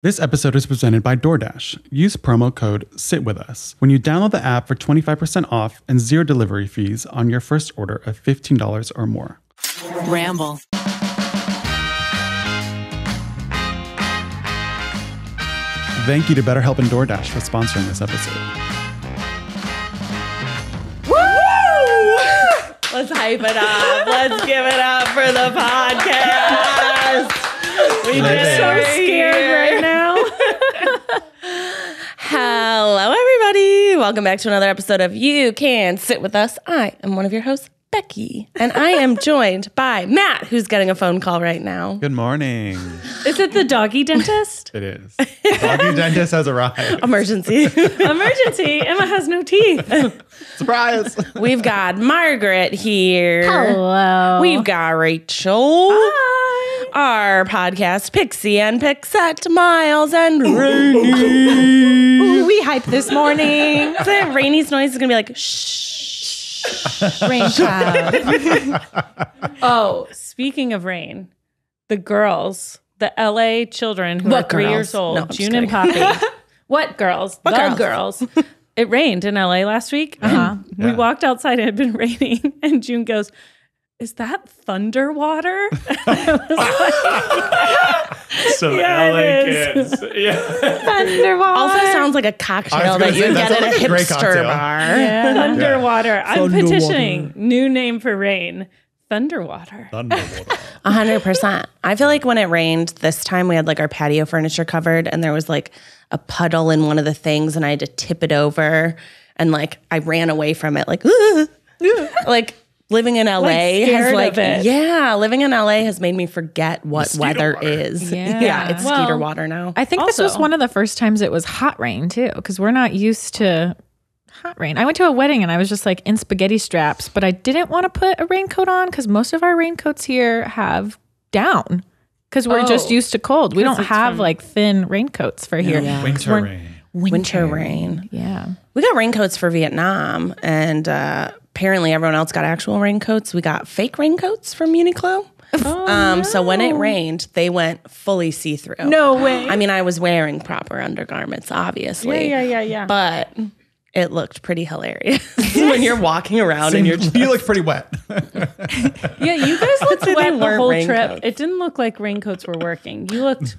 This episode is presented by DoorDash. Use promo code SIT with us when you download the app for 25% off and zero delivery fees on your first order of $15 or more. Ramble. Thank you to BetterHelp and DoorDash for sponsoring this episode. Woo! Let's hype it up. Let's give it up for the podcast. We Live did it. it. We're scared right now. Hello, everybody. Welcome back to another episode of You Can Sit With Us. I am one of your hosts, Becky, and I am joined by Matt, who's getting a phone call right now. Good morning. Is it the doggy dentist? It is. Doggy dentist has arrived. Emergency. Emergency. Emma has no teeth. Surprise! We've got Margaret here. Hello. We've got Rachel. Hi. Our podcast, Pixie and Pixette, Miles and Rainie. we hype this morning. So Rainie's noise is gonna be like shh. Rain cloud. oh, speaking of rain, the girls, the LA children who What are three girls? years old, No, June and Poppy. what girls? What the girls? girls. It rained in LA last week. Uh-huh. We walked outside, it had been raining, and June goes, Is that thunder water? So Yeah, LA it is. kids. Yeah. thunder water. Also sounds like a cocktail I was gonna that you get at a like a great hipster cocktail. bar. Thunder water. I'm Thunder petitioning water. new name for rain. Thunder water. A hundred percent. I feel like when it rained this time, we had like our patio furniture covered, and there was like a puddle in one of the things, and I had to tip it over, and like I ran away from it, like, like living in LA has like, yeah, living in LA has made me forget what Mosquito weather water. is. Yeah. it's Well, skeeter water now. I think this was one of the first times it was hot rain too, because we're not used to hot rain. I went to a wedding and I was just like in spaghetti straps, but I didn't want to put a raincoat on because most of our raincoats here have down because we're just Oh. used to cold. We don't have from- like thin raincoats for here. Winter We're- rain. Winter rain. Yeah. We got raincoats for Vietnam, and uh, apparently everyone else got actual raincoats. We got fake raincoats from Uniqlo. um, So when it rained, they went fully see through. No way. I mean, I was wearing proper undergarments, obviously. yeah, yeah, yeah. But it looked pretty hilarious when you're walking around and you're you look pretty wet. Yeah, you guys looked They wet the weren't whole trip. It didn't look like raincoats were working. You looked.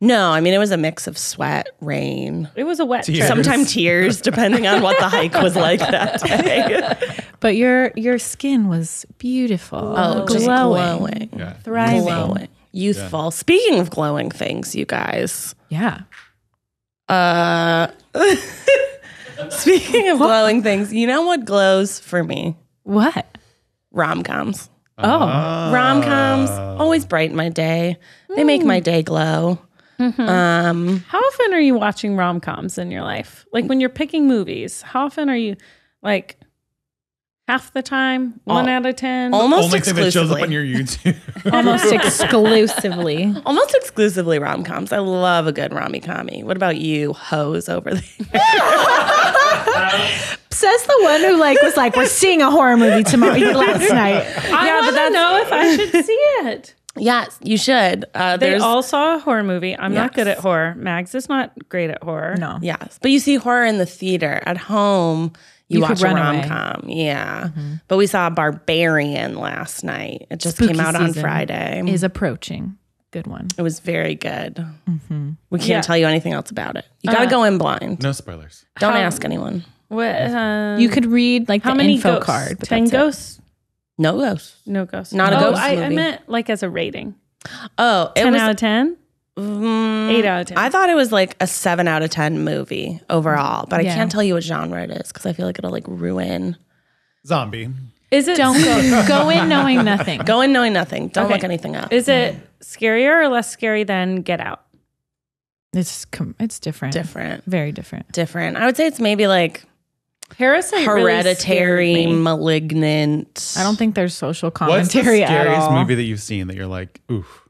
No, I mean it was a mix of sweat, rain, It was a wet Tears. sometimes tears, depending on what the hike was like that day. But your your skin was beautiful. Oh, just glowing. glowing, Yeah. Thriving. glowing, youthful. Speaking of glowing things, you guys. Yeah. Uh, speaking of glowing things, you know what glows for me? What? Rom coms. Oh. Rom coms always brighten my day. They make my day glow. Um, How often are you watching rom coms in your life? Like when you're picking movies, how often are you like half the time, one Al- out of 10? almost Only thing that shows up on your YouTube. Almost exclusively. almost exclusively rom coms. I love a good romy commy. What about you, hoes over there? Says the one who like was like, we're seeing a horror movie tomorrow last night. I Yeah, but want to that's- know if I should see it. Yes, you should. Uh, They all saw a horror movie. I'm not good at horror. Mags is not great at horror. No. yes, but you see horror in the theater. At home, you, You could watch a rom com. Yeah, but we saw Barbarian last night. It just Spooky came out on Friday. Is approaching. Good one. it was very good. We can't Yeah. tell you anything else about it. You got to Uh, go in blind. No spoilers. Don't how- ask anyone. What? Um, You could read like How the many info ghosts? card. but Ten ghosts. it. Ghosts? No ghosts. No ghosts. Not a oh, ghost I, I meant like as a rating. Oh, it Ten was out of ten. mm, Eight out of ten. I thought it was like a seven out of ten movie overall, but I can't tell you what genre it is because I feel like it'll like ruin. Zombie. Is it? Don't go, go in knowing nothing. Go in knowing nothing. Don't Okay. look anything up. Is it scarier or less scary than Get Out? It's com- it's different. different? Very different. Different. I would say it's maybe like Parasite. hereditary, scared me. malignant. I don't think there's social commentary What's the commentary at scariest all. movie that you've seen that you're like, oof?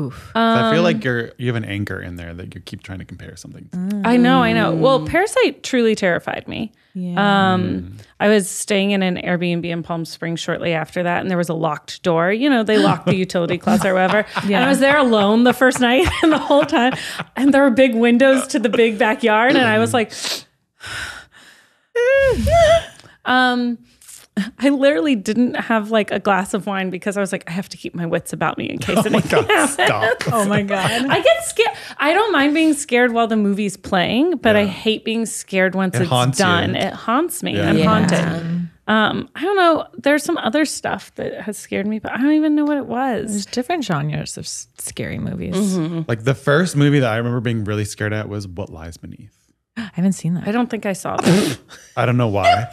Oof. I feel Um, like you're you have an anchor in there that you keep trying to compare something. to. I know, I know. Well, Parasite truly terrified me. Yeah. Um, I was staying in an Airbnb in Palm Springs shortly after that, and there was a locked door. You know, they locked the utility closet or whatever. And I was there alone the first night and the whole time. And there were big windows to the big backyard, and I was like, um, I literally didn't have like a glass of wine because I was like, I have to keep my wits about me in case Oh my anything god, happens. stop. oh my god. I get scared. I don't mind being scared while the movie's playing, but I hate being scared once It it's haunts you. done. It haunts me. Yeah. I'm Yeah. haunted. Um, I don't know. There's some other stuff that has scared me, but I don't even know what it was. There's different genres of s- scary movies. Like the first movie that I remember being really scared at was What Lies Beneath. I haven't seen that. I don't think I saw that. I don't know why.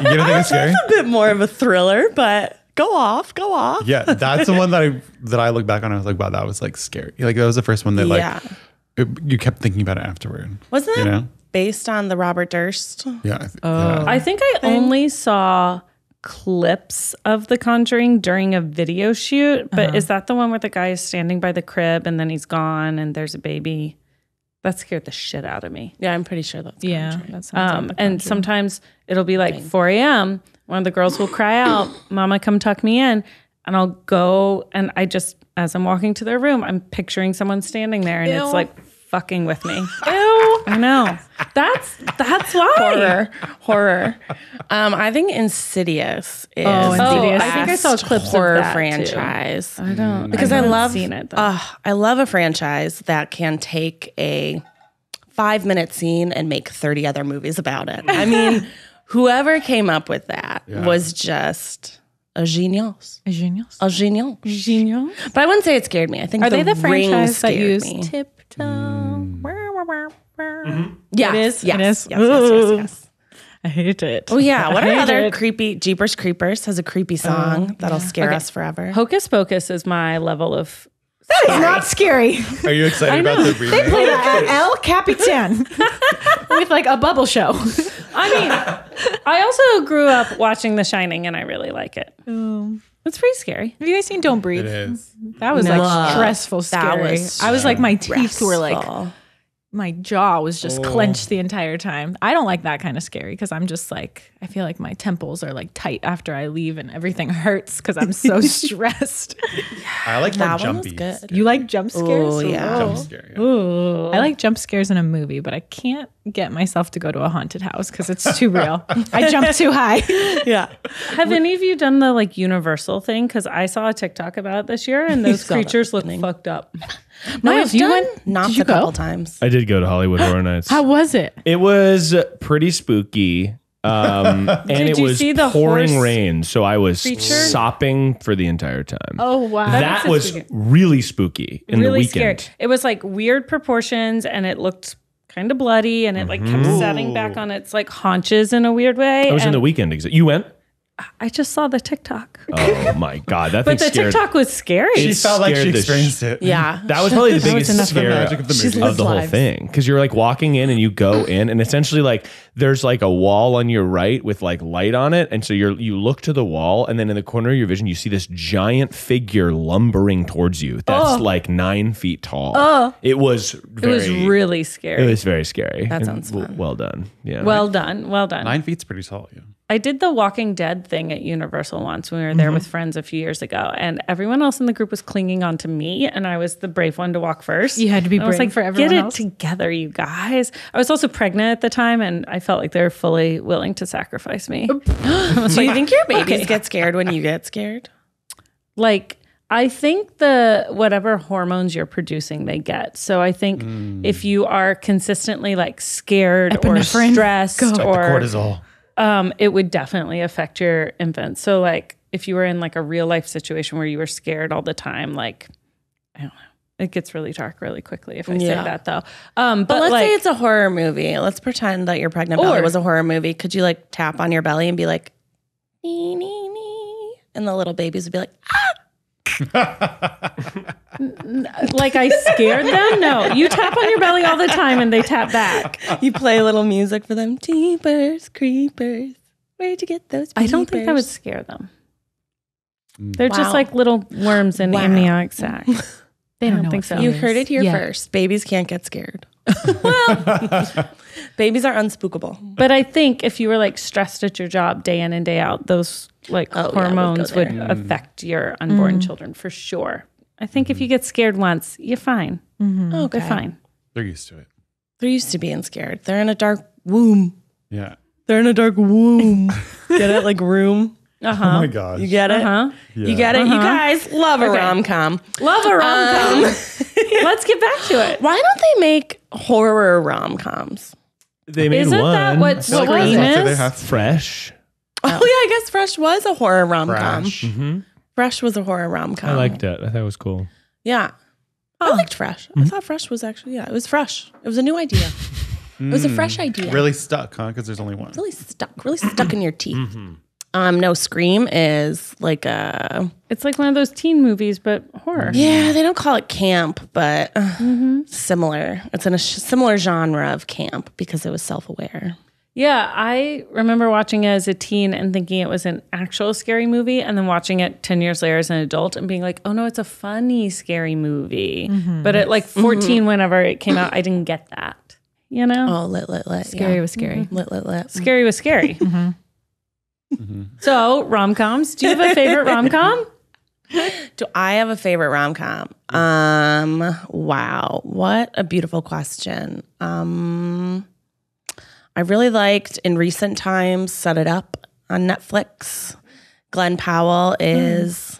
you don't think it's scary? a bit more of a thriller, but go off, go off. Yeah, that's the one that I that I look back on. and I was like, wow, that was like scary. Like that was the first one that like Yeah. it, you kept thinking about it afterward. Wasn't You that know? based on the Robert Durst? Yeah. I th- Oh. yeah. I think I only saw clips of The Conjuring during a video shoot, but is that the one where the guy is standing by the crib and then he's gone and there's a baby? That scared the shit out of me. Yeah, I'm pretty sure that's yeah, Conjuring. that sounds Um, like and Conjuring. sometimes it'll be like 4 a.m. One of the girls will cry out, Mama, come tuck me in. And I'll go and I just, as I'm walking to their room, I'm picturing someone standing there and Ew. it's like fucking with me. Ew. I know. That's that's why. horror, horror. Um, I think Insidious is Oh, the Insidious. I think I saw best clips of horror that, too. franchise. I don't because I, haven't love seen it. Though. Uh, I love a franchise that can take a five minute scene and make 30 other movies about it. I mean, whoever came up with that Yeah. was just a genius. A genius. A genius. Genial. But I wouldn't say it scared me. I think Are they the Ring franchise that scared use me. Mm. tiptoe? Mm-hmm. Yes, It is? Yes, It is? Yes, yes, yes, yes. I hate it. Oh yeah. What I are hate other it. creepy Jeepers Creepers has a creepy oh, song that'll scare us forever. Hocus Pocus is my level of. It's not scary. Are you excited about the remake? Play that at El Capitan with like a bubble show. I mean, I also grew up watching The Shining and I really like it. It's pretty scary. Have you guys seen Don't Breathe? It is. That was No. like stressful, That scary. was I was like, my teeth were like, Stressful. My jaw was just oh. clenched the entire time. I don't like that kind of scary because I'm just like, I feel like my temples are like tight after I leave and everything hurts because I'm so stressed. I like more that one jumpy. good. You like jump scares? Oh yeah. Jump scare. yeah. I like jump scares in a movie, but I can't get myself to go to a haunted house because it's too real. I jump too high. Yeah. Have any of you done the like universal thing? Because I saw a TikTok about it this year and those creatures look fucked up. No, I've You done went- not did you a couple go? times. I did go to Halloween Horror Nights. How was it? It was pretty spooky. Um, and Did it you was see the pouring horse rain, so I was creature? sopping for the entire time. Oh wow. that makes it was spooky. really spooky in really the scary. weekend. It was like weird proportions and it looked kind of bloody and it like kept setting back on its like haunches in a weird way. I was in and the weekend. Exi- you went? I just saw the TikTok. Oh my god, that but thing the scared. TikTok was scary. She felt like she scared the experienced it. Yeah. That was probably the biggest enough for the scare magic of the She's movie. of the whole thing because you're like walking in and you go in and essentially like there's like a wall on your right with like light on it and so you're you look to the wall and then in the corner of your vision you see this giant figure lumbering towards you that's oh. like nine feet tall. Oh, It was it was really scary. it was very scary. That And sounds w- fun. well done. Yeah. well done. Well done. Nine feet's pretty tall. Yeah. I did the Walking Dead thing at Universal once when we were there mm-hmm. with friends a few years ago, and everyone else in the group was clinging on to me, and I was the brave one to walk first. You had to be And I was brave like, for everyone Get it else." together, you guys. I was also pregnant at the time, and I felt like they were fully willing to sacrifice me. Do you think your babies okay. get scared when you get scared? like I think the whatever hormones you're producing they get. So I think if mm. you are consistently like scared or Epinephrine. stressed Like the or cortisol. Um, it would definitely affect your infant. So like if you were in like a real life situation where you were scared all the time, like I don't know. It gets really dark really quickly if I say that though. Um, but, But let's like, say it's a horror movie. Let's pretend that your pregnant belly was a horror movie. Could you like tap on your belly and be like, nee, nee, nee? And the little babies would be like, like I scared them. No, you tap on your belly all the time and they tap back. you play a little music for them. Jeepers, creepers. Where'd you get those? I don't think that would scare them. Mm. They're Wow. just like little worms in Wow. amniotic sac. They don't, know think so. You heard it here Yeah. first. Babies can't get scared. Well, babies are unspookable. But I think if you were like stressed at your job day in and day out, those like Oh, yeah, we'd go hormones would, affect your unborn children for sure. I think if you get scared once, you're fine. Okay. They're fine. They're used to it. They're used to being scared. They're in a dark womb. Yeah. They're in a dark womb. get it? Like room. Uh Oh huh. my gosh. You get it? Uh huh. You get it? You Uh-huh. guys love a rom com. Love a rom com. Let's get back to it. Why don't they make horror rom coms? They made Isn't one. that what feel like Scream that's what they is? have fresh? Oh, oh, yeah, I guess Fresh was a horror rom com. Fresh. Fresh mm-hmm. was a horror rom com. I liked it. I thought it was cool. Yeah. I liked Fresh. I mm-hmm. thought Fresh was actually, yeah, it was fresh. It was a new idea. It was a mm. fresh idea. Really stuck, huh? Because there's only one. really stuck, really stuck in your teeth. Mm-hmm. Um, no, Scream is like a It's like one of those teen movies, but horror. yeah. They don't call it camp, but uh, similar. It's in a sh- similar genre of camp because it was self aware. Yeah, I remember watching it as a teen and thinking it was an actual scary movie, and then watching it 10 years later as an adult and being like, oh no, it's a funny, scary movie. But at like 14, whenever it came out, I didn't get that. You know? Oh, lit, lit, lit. Scary yeah. was scary. lit, lit, lit. Scary was scary. So, rom coms. Do you have a favorite rom com? Do I have a favorite rom com? Um, wow, what a beautiful question. Um, I really liked in recent times Set It Up on Netflix. Glen Powell is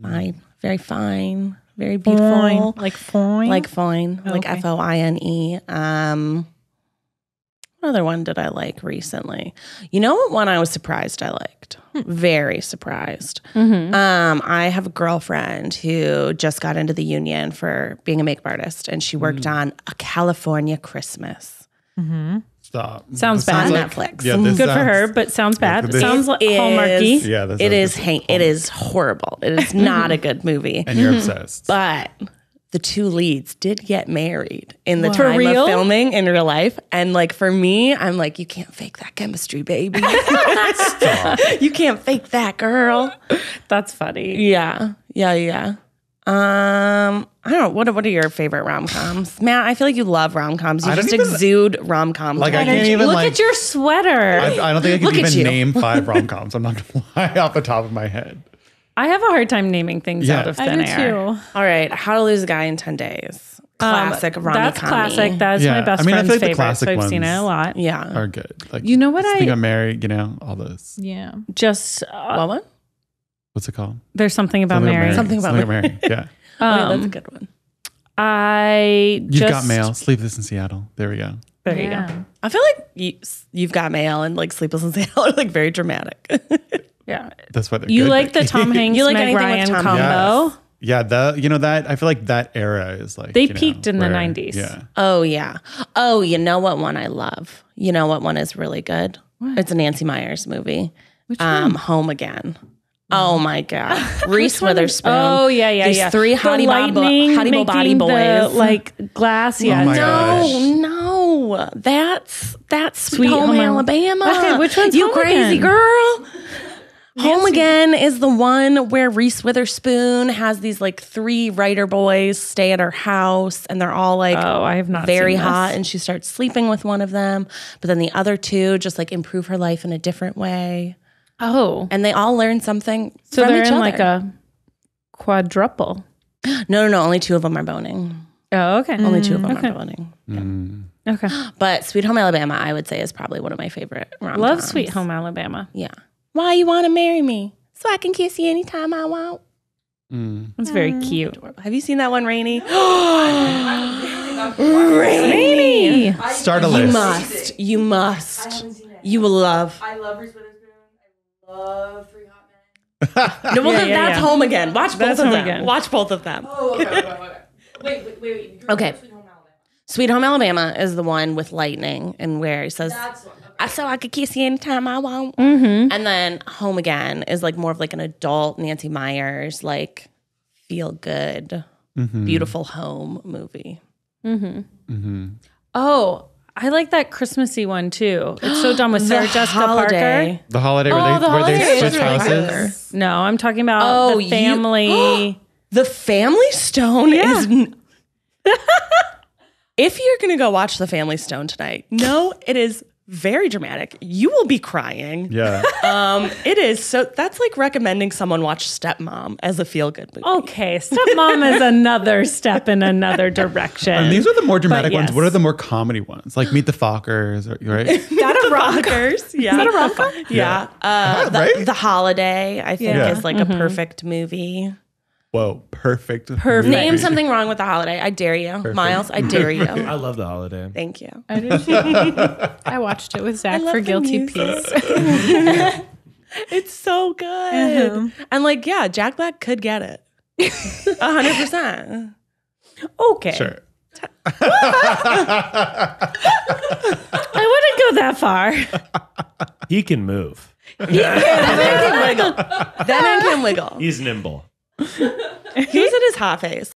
fine, very fine, very beautiful, Like fine. like fine, like Okay. F O I N E. Um, what other one did I like recently? You know what one I was surprised I liked? Very surprised. Mm-hmm. Um, I have a girlfriend who just got into the union for being a makeup artist, and she worked mm. on a California Christmas mm-hmm. Stop. Sounds This bad. on like- Netflix. Yeah, this Good for her, but sounds bad. this- sounds like It Hallmarky. is- Yeah, this it is- is. Hang, it is horrible. It is not a good movie. And you're mm-hmm. obsessed. But the two leads did get married in the For time of filming in real life. And like for me, I'm like, you can't fake that chemistry, baby. you can't fake that, girl. That's funny. Yeah. Yeah, yeah. Um, I don't know. What what are your favorite rom coms? Matt, I feel like you love rom coms. You I just even- exude rom com. Like, I can't even Look like. at your sweater. I, I don't think I can Look even name five rom coms. I'm not gonna lie off the top of my head. I have a hard time naming things Yeah. out of I thin do air. too. All right, How to Lose a Guy in 10 Days. Classic Um, rom That's classic. That is Yeah. my best I mean, I friend's feel like the favorite. classic so I've seen it a lot. Yeah. Are good. Like You know what I Think I I'm married. You know all those. yeah. just uh, What one? What's it called? there's something about Something Mary. Something about Mary. Yeah. Oh, wait, Um, that's a good one. I You've just got mail. Sleepless in Seattle. There we go. There you go. I feel like you, you've got mail and like Sleepless in Seattle are like very dramatic. Yeah. That's why they're You good. like the Tom Hanks You like Meg anything with Tom combo? Yes. Yeah, the you know that I feel like that era is like They you know, peaked in the 90s. Yeah. oh, yeah. Oh, you know what one I love? You know what one is really good? It's a Nancy Meyers movie. Which um, Home Again. Oh my God. Reese Witherspoon. Oh yeah, yeah, These yeah. three hottie, bob- lightning hottie body making boys. the, like glass. Yeah. Oh my no. gosh. No, no, that's that's Sweet, Sweet Home, Home Al- Alabama. Okay, which one's you Home crazy Again? girl? Home Again is the one where Reese Witherspoon has these like three writer boys stay at her house, and they're all like Oh, I have not very hot, and she starts sleeping with one of them, but then the other two just like improve her life in a different way, Oh, and they all learn something so from they're each in other. like a quadruple. no, no, no. Only two of them are boning. Oh, okay. Only two of mm, them okay. are boning. Hmm. Okay. But Sweet Home Alabama, I would say, is probably one of my favorite. rom-coms. Love Sweet Home Alabama. Yeah. Why you want to marry me? So I can kiss you anytime I want. Mm. It's very cute. Have you seen that one, Rainie? Rainie. Start a You must. You must. You will love. I love Reese Witherspoon. I love Three Hot Men. No, well, Yeah, then yeah, that's yeah. home again. Watch both That's of them. Again. Watch both of them. Oh, okay, okay, okay, okay. Wait, wait, wait, wait. Okay. Sweet Home Sweet Home Alabama is the one with lightning and where he says, That's one. Okay. I so I could kiss you anytime I want. Mm-hmm. And then Home Again is like more of like an adult Nancy Meyers, like feel good, Mm-hmm. beautiful home movie. Mm-hmm. Mm-hmm. Oh, I like that Christmassy one too. It's so dumb with Sarah Jessica holiday. Parker. The holiday where Oh, they, the where holiday they switch really houses. No, I'm talking about Oh, the you- family. The Family Stone is. n- if you're going to go watch The Family Stone tonight, no, it is very dramatic. You will be crying. Yeah. Um, it is so. That's like recommending someone watch Stepmom as a feel good movie. okay, stepmom is another step in another direction. And these are the more dramatic ones. What are the more comedy ones? Like Meet the Fockers, right? that a rockers? Yeah, is that a rom Yeah, Uh, the, right? the Holiday. I think Yeah. is like a perfect movie. Whoa, perfect. Perfect. movie. Name something wrong with the Holiday. I dare you, Miles. I dare you. I love the holiday. Thank you. I. I watched it with Zach for Guilty. Peace. It's so good. Uh-huh. And like, yeah, Jack Black could get it. A hundred percent. okay, Sure. I wouldn't go that far. He can move. That man can wiggle. That man can wiggle. He's nimble. He was at his hot face.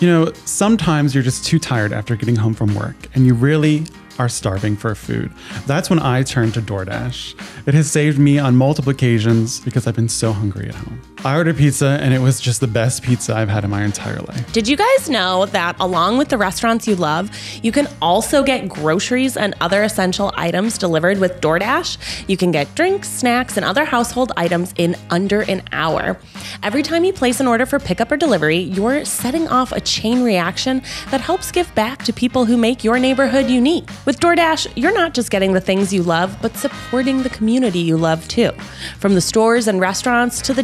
You know, sometimes you're just too tired after getting home from work and you really are starving for food. That's when I turn to DoorDash. It has saved me on multiple occasions because I've been so hungry at home. I ordered pizza and it was just the best pizza I've had in my entire life. Did you guys know that along with the restaurants you love, you can also get groceries and other essential items delivered with DoorDash? You can get drinks, snacks, and other household items in under an hour. Every time you place an order for pickup or delivery, you're setting off a chain reaction that helps give back to people who make your neighborhood unique. With DoorDash, you're not just getting the things you love, but supporting the community you love too. From the stores and restaurants to the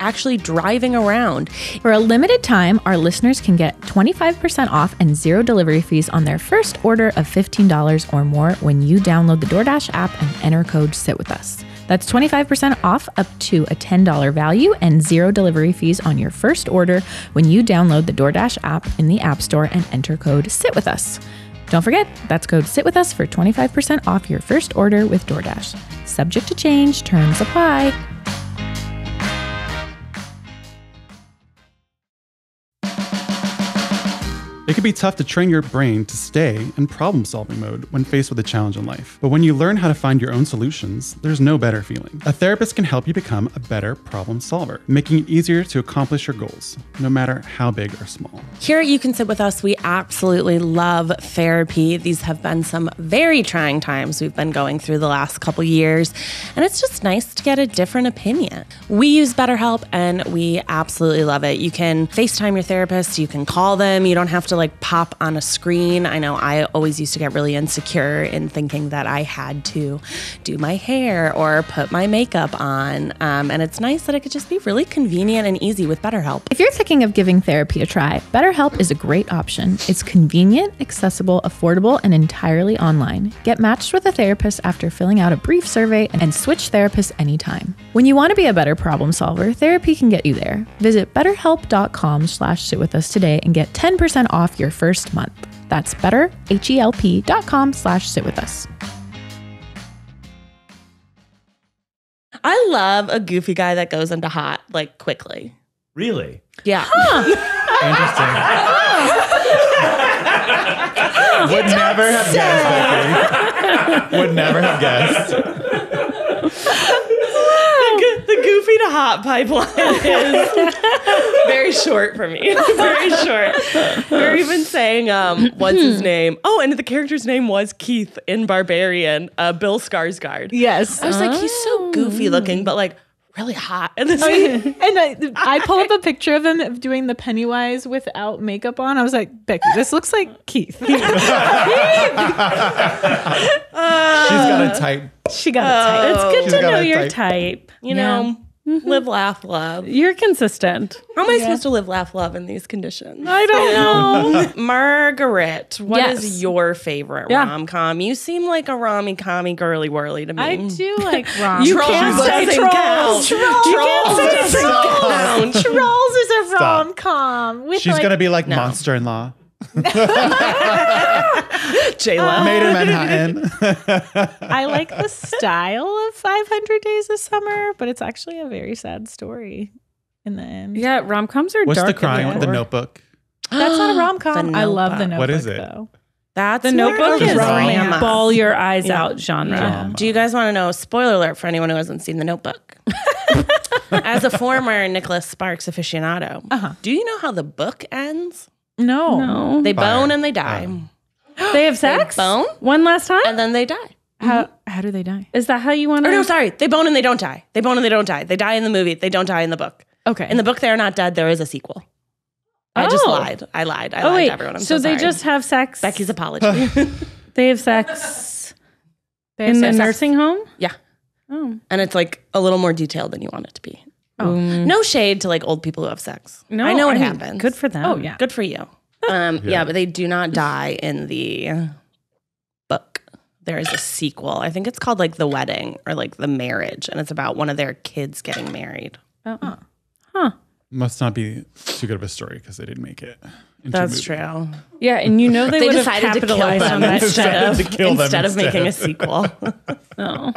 actually driving around. For a limited time, our listeners can get 25% off and zero delivery fees on their first order of $15 or more when you download the DoorDash app and enter code SIT with us. That's 25% off up to a $10 value and zero delivery fees on your first order when you download the DoorDash app in the App Store and enter code SIT with us. Don't forget, that's code SIT with us for 25% off your first order with DoorDash. Subject to change, terms apply. It can be tough to train your brain to stay in problem solving mode when faced with a challenge in life. But when you learn how to find your own solutions, there's no better feeling. A therapist can help you become a better problem solver, making it easier to accomplish your goals, no matter how big or small. Here at You Can Sit With Us, we absolutely love therapy. These have been some very trying times we've been going through the last couple years, and it's just nice to get a different opinion. We use BetterHelp and we absolutely love it. You can FaceTime your therapist, you can call them, you don't have to like pop on a screen. I know I always used to get really insecure in thinking that I had to do my hair or put my makeup on. Um, and it's nice that it could just be really convenient and easy with BetterHelp. If you're thinking of giving therapy a try, BetterHelp is a great option. It's convenient, accessible, affordable, and entirely online. Get matched with a therapist after filling out a brief survey and switch therapists anytime. When you want to be a better problem solver, therapy can get you there. Visit betterhelp.com slash sit with us today and get 10% off your first month. That's betterhelp.com slash sit with us. I love a goofy guy that goes into hot like quickly. Really? Yeah. Interesting. Would never have guessed, Would never have guessed. The, the hot pipeline is very short for me. very short. We were even saying, um, what's his name? Oh, and the character's name was Keith in Barbarian, uh, Bill Skarsgård. Yes. I was like, he's so goofy looking, but like really hot. And this and I, I pull up a picture of him doing the Pennywise without makeup on. I was like, Becky, this looks like Keith. She's got a type. she got a tight. It's good She's to know your type. type. you know, Mm-hmm. live, laugh, love. You're consistent. How am I supposed to live, laugh, love in these conditions? I don't know. Margaret, what is Yes. your favorite Yeah. rom com? You seem like a rommy commy girly whirly to me. I do like rom. You Trolls can't doesn't say count. trolls. Trolls, doesn't count. Trolls is a Stop. rom com with She's like, gonna be like Monster in Law. J-Lo. Uh, Maid in Manhattan. I like the style of 500 Days of Summer, but it's actually a very sad story in the end. Yeah, rom coms are What's dark. the at crying one? The. Notebook. That's not a rom com. I love the Notebook. notebook What is it? though. That's The Notebook of is drama. ball your eyes out genre. Do you guys want to know? A spoiler alert for anyone who hasn't seen The Notebook. As a former Nicholas Sparks aficionado, uh-huh. do you know how the book ends? No. No. They Fire. bone and they die, oh. They have sex? bone? One last time? and then they die. How, mm-hmm. How do they die? is that how you want Or oh, to? no, sorry, they bone and they don't die. They bone and they don't die. They die in the movie. They don't die in the book. Okay. In the book, they're not dead. There is a sequel. I just Oh. lied. I lied. I Oh lied wait, to everyone. I'm so, so, they sorry. just have sex. Becky's apology. they have sex They have in the sex- nursing home. yeah, Oh, and it's like a little more detailed than you want it to be. Oh. Mm. No shade to like old people who have sex. no, I know what mean, happens. Good for them. Oh yeah. Good for you. Um, yeah. but they do not die in the book. There is a sequel. I think it's called like The Wedding or like The Marriage, and it's about one of their kids getting married. Oh. Huh. Must not be too good of a story because they didn't make it. into That's movie. true. Yeah, and you know they, They would have decided to kill capitalized them on that instead of, to kill them instead of instead. making a sequel. Oh.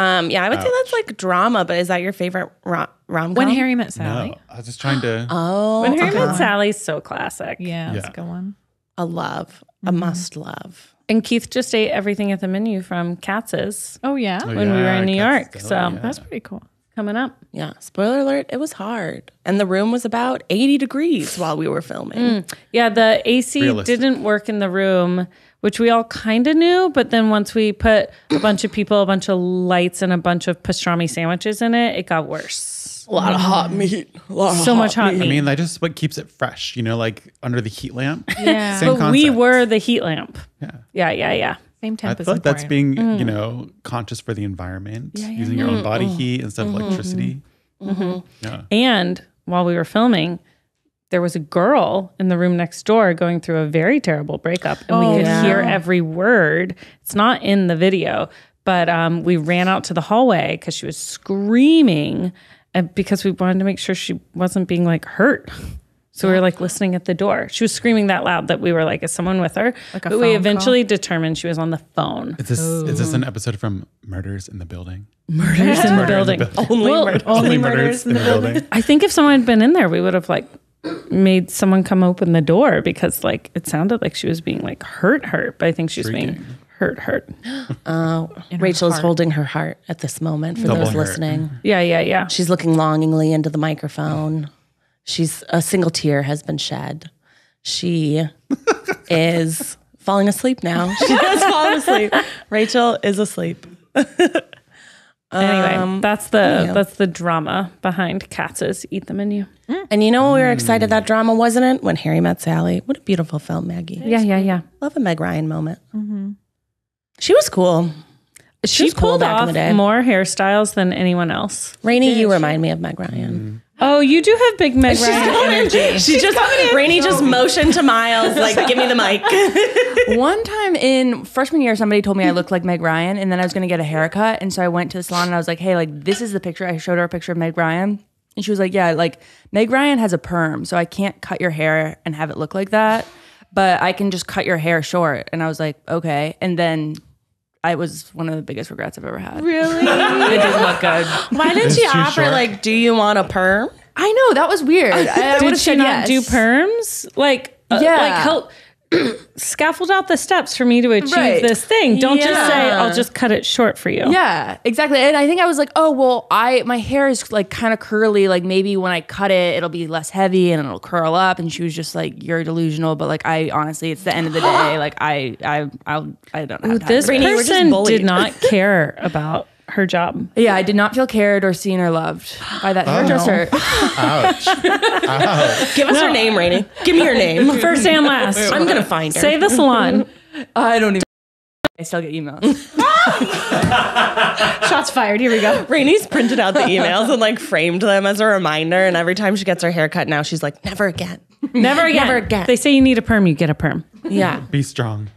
Um, yeah, I would say that's like drama, but is that your favorite rom rom When Harry Met Sally. No, I was just trying to. Oh, When Harry okay. Met Sally's so classic. Yeah, that's Yeah. a good one. a love, a must love. And Keith just ate everything at the menu from Katz's Oh yeah. Oh, when we were yeah, in New Katz's York. Deli, So yeah. That's pretty cool. coming up. Yeah. Spoiler alert, it was hard. And the room was about 80 degrees while we were filming. Yeah, the AC Realistic. didn't work in the room, which we all kind of knew. But then once we put a bunch of people, a bunch of lights, and a bunch of pastrami sandwiches in it, it got worse. A lot of hot meat. A lot of So much hot meat. I mean, that just what keeps it fresh. You know, like under the heat lamp. Yeah. Same but we were the heat lamp. Yeah. Yeah, yeah, yeah. Same I temp feel is like that's important. being, you mm. know, conscious for the environment, using your own body mm-hmm. heat instead of mm-hmm. electricity. Mm-hmm. Yeah. And while we were filming, there was a girl in the room next door going through a very terrible breakup, and we could hear every word. It's not in the video, but um, we ran out to the hallway because she was screaming, and because we wanted to make sure she wasn't being like hurt. So we were like listening at the door. She was screaming that loud that we were like, "Is someone with her?" Like a but we phone eventually determined she was on the phone. Is this is this an episode from Murders in the Building? Murders in the Murder in the building. building. Only Well, murder. Only murders in the building. I think if someone had been in there, we would have like made someone come open the door because like it sounded like she was being like hurt, hurt. But I think she's being hurt, hurt. Uh, Rachel's holding her heart at this moment for Double those hurt. listening. Yeah, yeah, yeah. She's looking longingly into the microphone. She's a single tear has been shed. She is falling asleep now. She has fallen asleep. Rachel is asleep. Anyway, um, that's the yeah. that's the drama behind Katz's Eat the Menu. Mm. And you know we were excited that drama wasn't it? When Harry met Sally. What a beautiful film, Maggie. Yeah, yeah, yeah. Love a Meg Ryan moment. Mm-hmm. She was cool. She was cool pulled back in off the day. more hairstyles than anyone else. Rainie, you remind me of Meg Ryan. Mm. Oh, you do have big Meg Ryan energy. She just Rainie just motioned to Miles like, "Give me the mic." One time in freshman year, somebody told me I looked like Meg Ryan, and then I was going to get a haircut. And so I went to the salon and I was like, hey, like, this is the picture. I showed her a picture of Meg Ryan. And she was like, yeah, like, Meg Ryan has a perm, so I can't cut your hair and have it look like that, but I can just cut your hair short. And I was like, okay. And then I was one of the biggest regrets I've ever had. really? It didn't look good. Why didn't she offer short. like, "Do you want a perm?" I know, that was weird. I, I Did would've she said not yes. do perms? Like, uh, Yeah. like help scaffold out the steps for me to achieve Right. this thing. Don't just say I'll just cut it short for you. Yeah, exactly. And I think I was like, oh well, I my hair is like kind of curly. Like maybe when I cut it, it'll be less heavy and it'll curl up. And she was just like, you're delusional. But like I honestly, it's the end of the day. Like I I I I don't know. This for that. Rainie, we're just person did not care about her job. Yeah, I did not feel cared or seen or loved by that oh, hairdresser. Ouch. Ouch. Give us her name, Rainie. Give me her name. First and last. I'm gonna find her. Say the salon. I don't even. I still get emails. Shots fired. Here we go. Rainie's printed out the emails and like framed them as a reminder. And every time she gets her hair cut now, she's like, never again. Never again. Never again. They say you need a perm, you get a perm. Yeah. Be strong.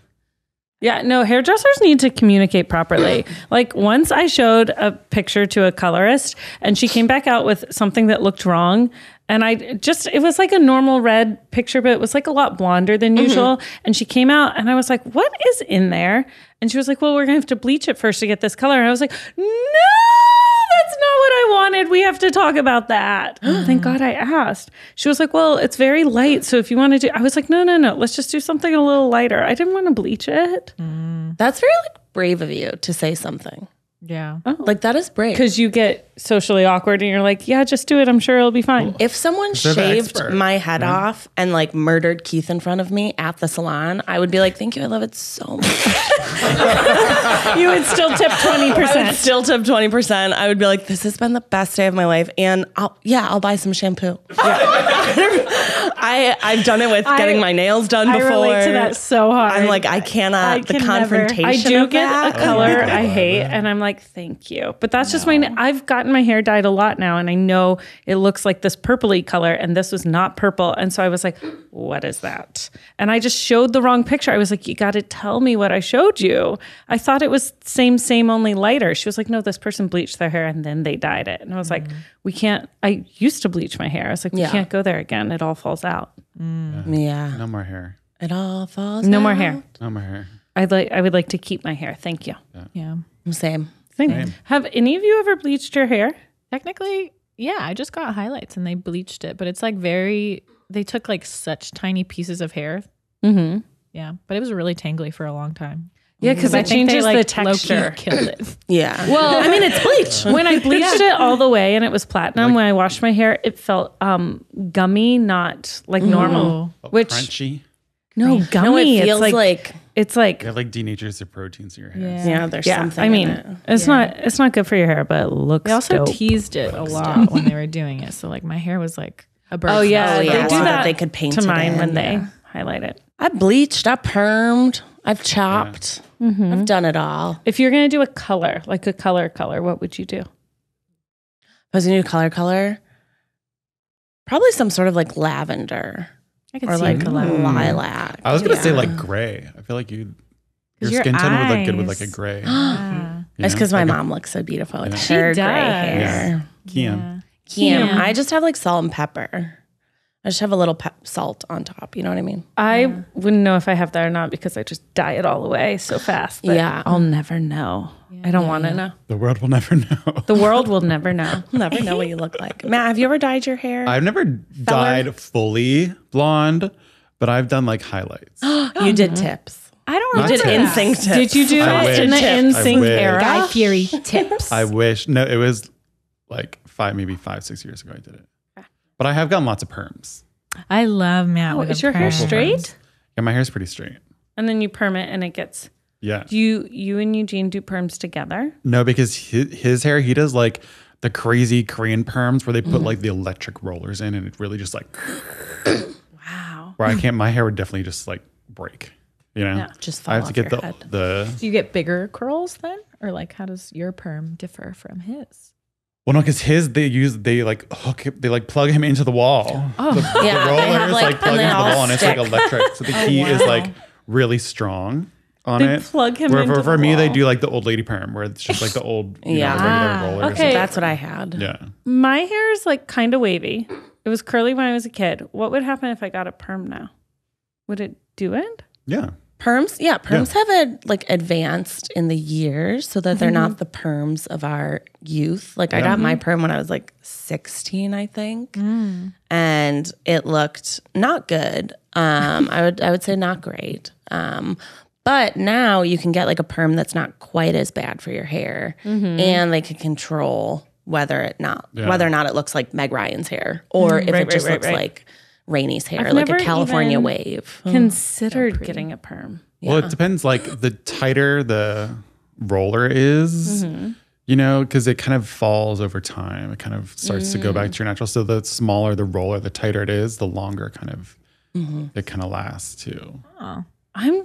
Yeah, no, hairdressers need to communicate properly. like once I showed a picture to a colorist and she came back out with something that looked wrong. And I just, it was like a normal red picture, but it was like a lot blonder than mm-hmm. usual. And she came out and I was like, what is in there? And she was like, well, we're going to have to bleach it first to get this color. And I was like, no, that's not what I wanted. We have to talk about that. Thank God I asked. She was like, well, it's very light. So if you want to do, I was like, no, no, no. Let's just do something a little lighter. I didn't want to bleach it mm. That's very like brave of you to say something. Yeah. Oh. Like that is brave. because you get socially awkward and you're like, yeah, just do it. I'm sure it'll be fine. If someone They're shaved my head off and like murdered Keith in front of me at the salon, I would be like, "Thank you, I love it so much." you would still tip 20%. Still tip twenty percent. I would be like, "This has been the best day of my life," and I'll yeah, I'll buy some shampoo. I I've done it with getting my nails done I before. relate to that so hard. I'm like, I cannot. I the can never- confrontation. I do of get that. a color I hate, and I'm like, thank you. But that's just my. I've gotten my hair dyed a lot now, and I know it looks like this purpley color, and this was not purple. And so I was like, what is that? And I just showed the wrong picture. I was like, you got to tell me what I showed you. I thought it was same, same, only lighter. She was like, no, this person bleached their hair and then they dyed it. And I was like, mm. we can't. I used to bleach my hair. I was like, we Yeah. can't go there again. It all falls out. Mm. Yeah, No more hair. it all falls. No more hair. No more hair. I'd like. I would like to keep my hair. Thank you. Yeah. Same. Thank Have any of you ever bleached your hair? Technically, yeah, I just got highlights and they bleached it, but it's like very, they took like such tiny pieces of hair. Mm-hmm. Yeah. But it was really tangly for a long time. Yeah, because it think they, changes like, the texture. killed it. Yeah. Well, I mean, it's bleach. when I bleached it all the way and it was platinum, when I washed my hair, it felt um, gummy, not like normal. Which Crunchy. No no, gummy. it feels it's like, like, it's like They have like denatures of proteins in your hair. Yeah. yeah. There's yeah. something. I mean, in it. it's not it's not good for your hair, but it looks. They also dope. teased it a lot when they were doing it. So like my hair was like a bird's Oh yeah, Oh, they yeah, do so that that. they could paint to mine in, when they yeah. highlight it. I bleached, I permed, I've chopped, mm-hmm. I've done it all. If you're gonna do a color, like a color color, what would you do? I was gonna do color color. Probably some sort of like lavender I could or see like the lab. Hmm. lilac. I was gonna say like gray. I feel like you, your, your skin tone would look good with like a gray. Yeah. you It's because my Like a- mom looks so beautiful with She her gray does. hair. Kian. Kim, Yeah. I just have like salt and pepper. I just have a little pep- salt on top. You know what I mean? I wouldn't know if I have that or not because I just dye it all away so fast. that Yeah. I'll never know. I don't want to know. The world will never know. The world will never know. Never know what you look like. Matt, have you ever dyed your hair? I've never dyed fully blonde, but I've done like highlights. you did mm-hmm. tips. I don't Not You did tips. NSYNC tips. Did you do I it in the wish. I NSYNC era? Guy Fieri tips. I wish. No, it was like five, maybe five, six years ago I did it. But I have gotten lots of perms. I love Matt. Oh, with is a your hair straight? Yeah, my hair's pretty straight. And then you perm it and it gets. Yeah. Do you you and Eugene do perms together? No, because his, his hair, he does like the crazy Korean perms where they put like the electric rollers in and it really just like, Wow. where I can't, my hair would definitely just like break, you know? Yeah, just fall I have to get the, head. the, Do you get bigger curls then? Or like how does your perm differ from his? Well, no, because his, they use, they like hook, it, they like plug him into the wall. Oh, the, the Yeah, they rollers have, like, like- plug and into the all wall and it's like electric. So the oh, key is like really strong on it. They it. plug him Where into for, the for me, they do like the old lady perm where it's just like the old, you Yeah. know, regular rollers. Okay. That's what I had. Yeah. My hair is like kind of wavy. It was curly when I was a kid. What would happen if I got a perm now? Would it do it? Yeah. Perms, yeah, perms have a, like advanced in the years so that they're not mm-hmm. the perms of our youth. Like I got my mm-hmm. perm when I was like 16, I think. Mm. And it looked not good. Um, I would I would say not great. Um, but now you can get like a perm that's not quite as bad for your hair mm-hmm. and they can control whether it not Yeah. whether or not it looks like Meg Ryan's hair or if Right, it just right, right, looks right. like Rainie's hair, I've like a California even- wave. Oh, considered getting a perm. Well, it depends. Like the tighter the roller is, mm-hmm. you know, because it kind of falls over time. It kind of starts to go back mm. to your natural. So the smaller the roller, the tighter it is, the longer kind of mm-hmm. it kind of lasts too. I'm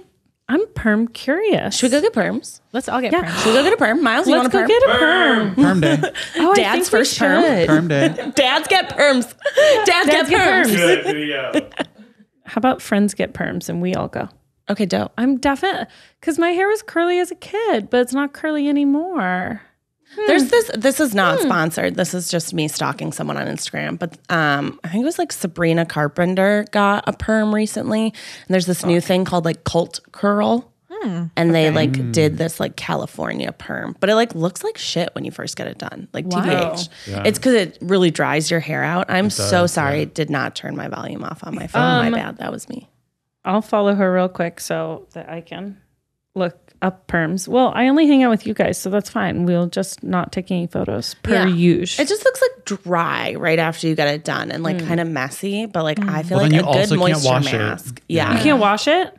I'm perm curious. Should we go get perms? Let's all get Yeah. perm. Should we go get a perm? Miles, you Let's want a go get a perm. Perm day, Oh, I Dad's think we first perm. perm day. Dads get perms. Dads, get, get perms. How about friends get perms and we all go? Okay, dope. I'm definitely because my hair was curly as a kid, but it's not curly anymore. There's this. This is not hmm. sponsored. This is just me stalking someone on Instagram. But um, I think it was like Sabrina Carpenter got a perm recently, and there's this new thing called like cult curl. Hmm. and they like hmm. did this like California perm, but it like looks like shit when you first get it done. Like TBH, it's because it really dries your hair out. I'm so sorry, did not turn my volume off on my phone. my um, bad, that was me. I'll follow her real quick so that I can look up perms. Well, I only hang out with you guys, so that's fine. We'll just not take any photos per Yeah. usual. It just looks like dry right after you get it done and like mm. kind of messy, but like I mm. feel Well, like a good also moisture wash mask. Yeah. Yeah. you can't wash it.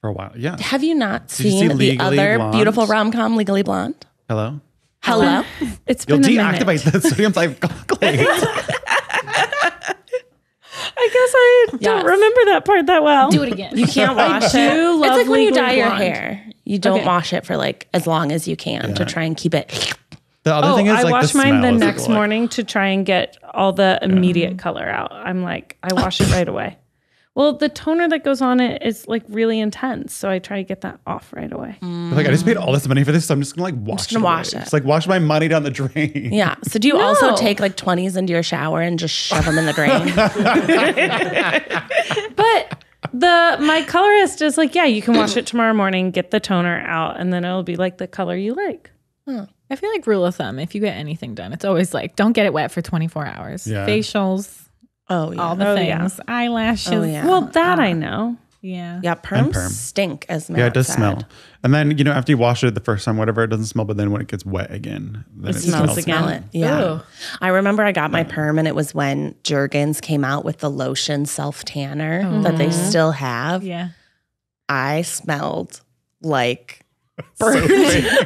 For a while. Yeah. Have you not you see seen the other Blonde? beautiful rom com, Legally Blonde? Hello? Hello. It's You'll been a minute. deactivate the sodium glycolate. I guess I don't remember that part that well. Do it again. You can't wash it. do love it's like when you Legally dye your hair. You don't Okay. wash it for like as long as you can to try and keep it. The other Oh, thing is I like wash the mine the next like- morning to try and get all the immediate color out. I'm like, I wash it right away. Well, the toner that goes on it is like really intense, so I try to get that off right away. Like I just paid all this money for this, so I'm just gonna like wash gonna it. wash away. it. It's like wash my money down the drain. Yeah. So do you also take like 20s into your shower and just shove them in the drain? But the my colorist is like, yeah, you can wash it tomorrow morning, get the toner out, and then it'll be like the color you like. I feel like rule of thumb, if you get anything done, it's always like don't get it wet for 24 hours. Yeah. Facials, oh, yeah. all the Oh, yeah. things, eyelashes. Oh, yeah. Well, that ah. I know. yeah. yeah, perms perm. stink as Matt Yeah, it does said. smell. And then, you know, after you wash it the first time, whatever, it doesn't smell. But then when it gets wet again, then it, smells smells again. Smell it. Yeah. Ooh. I remember I got my perm and it was when Jergens came out with the lotion self tanner that they mm-hmm. still have. Yeah. I smelled like burnt.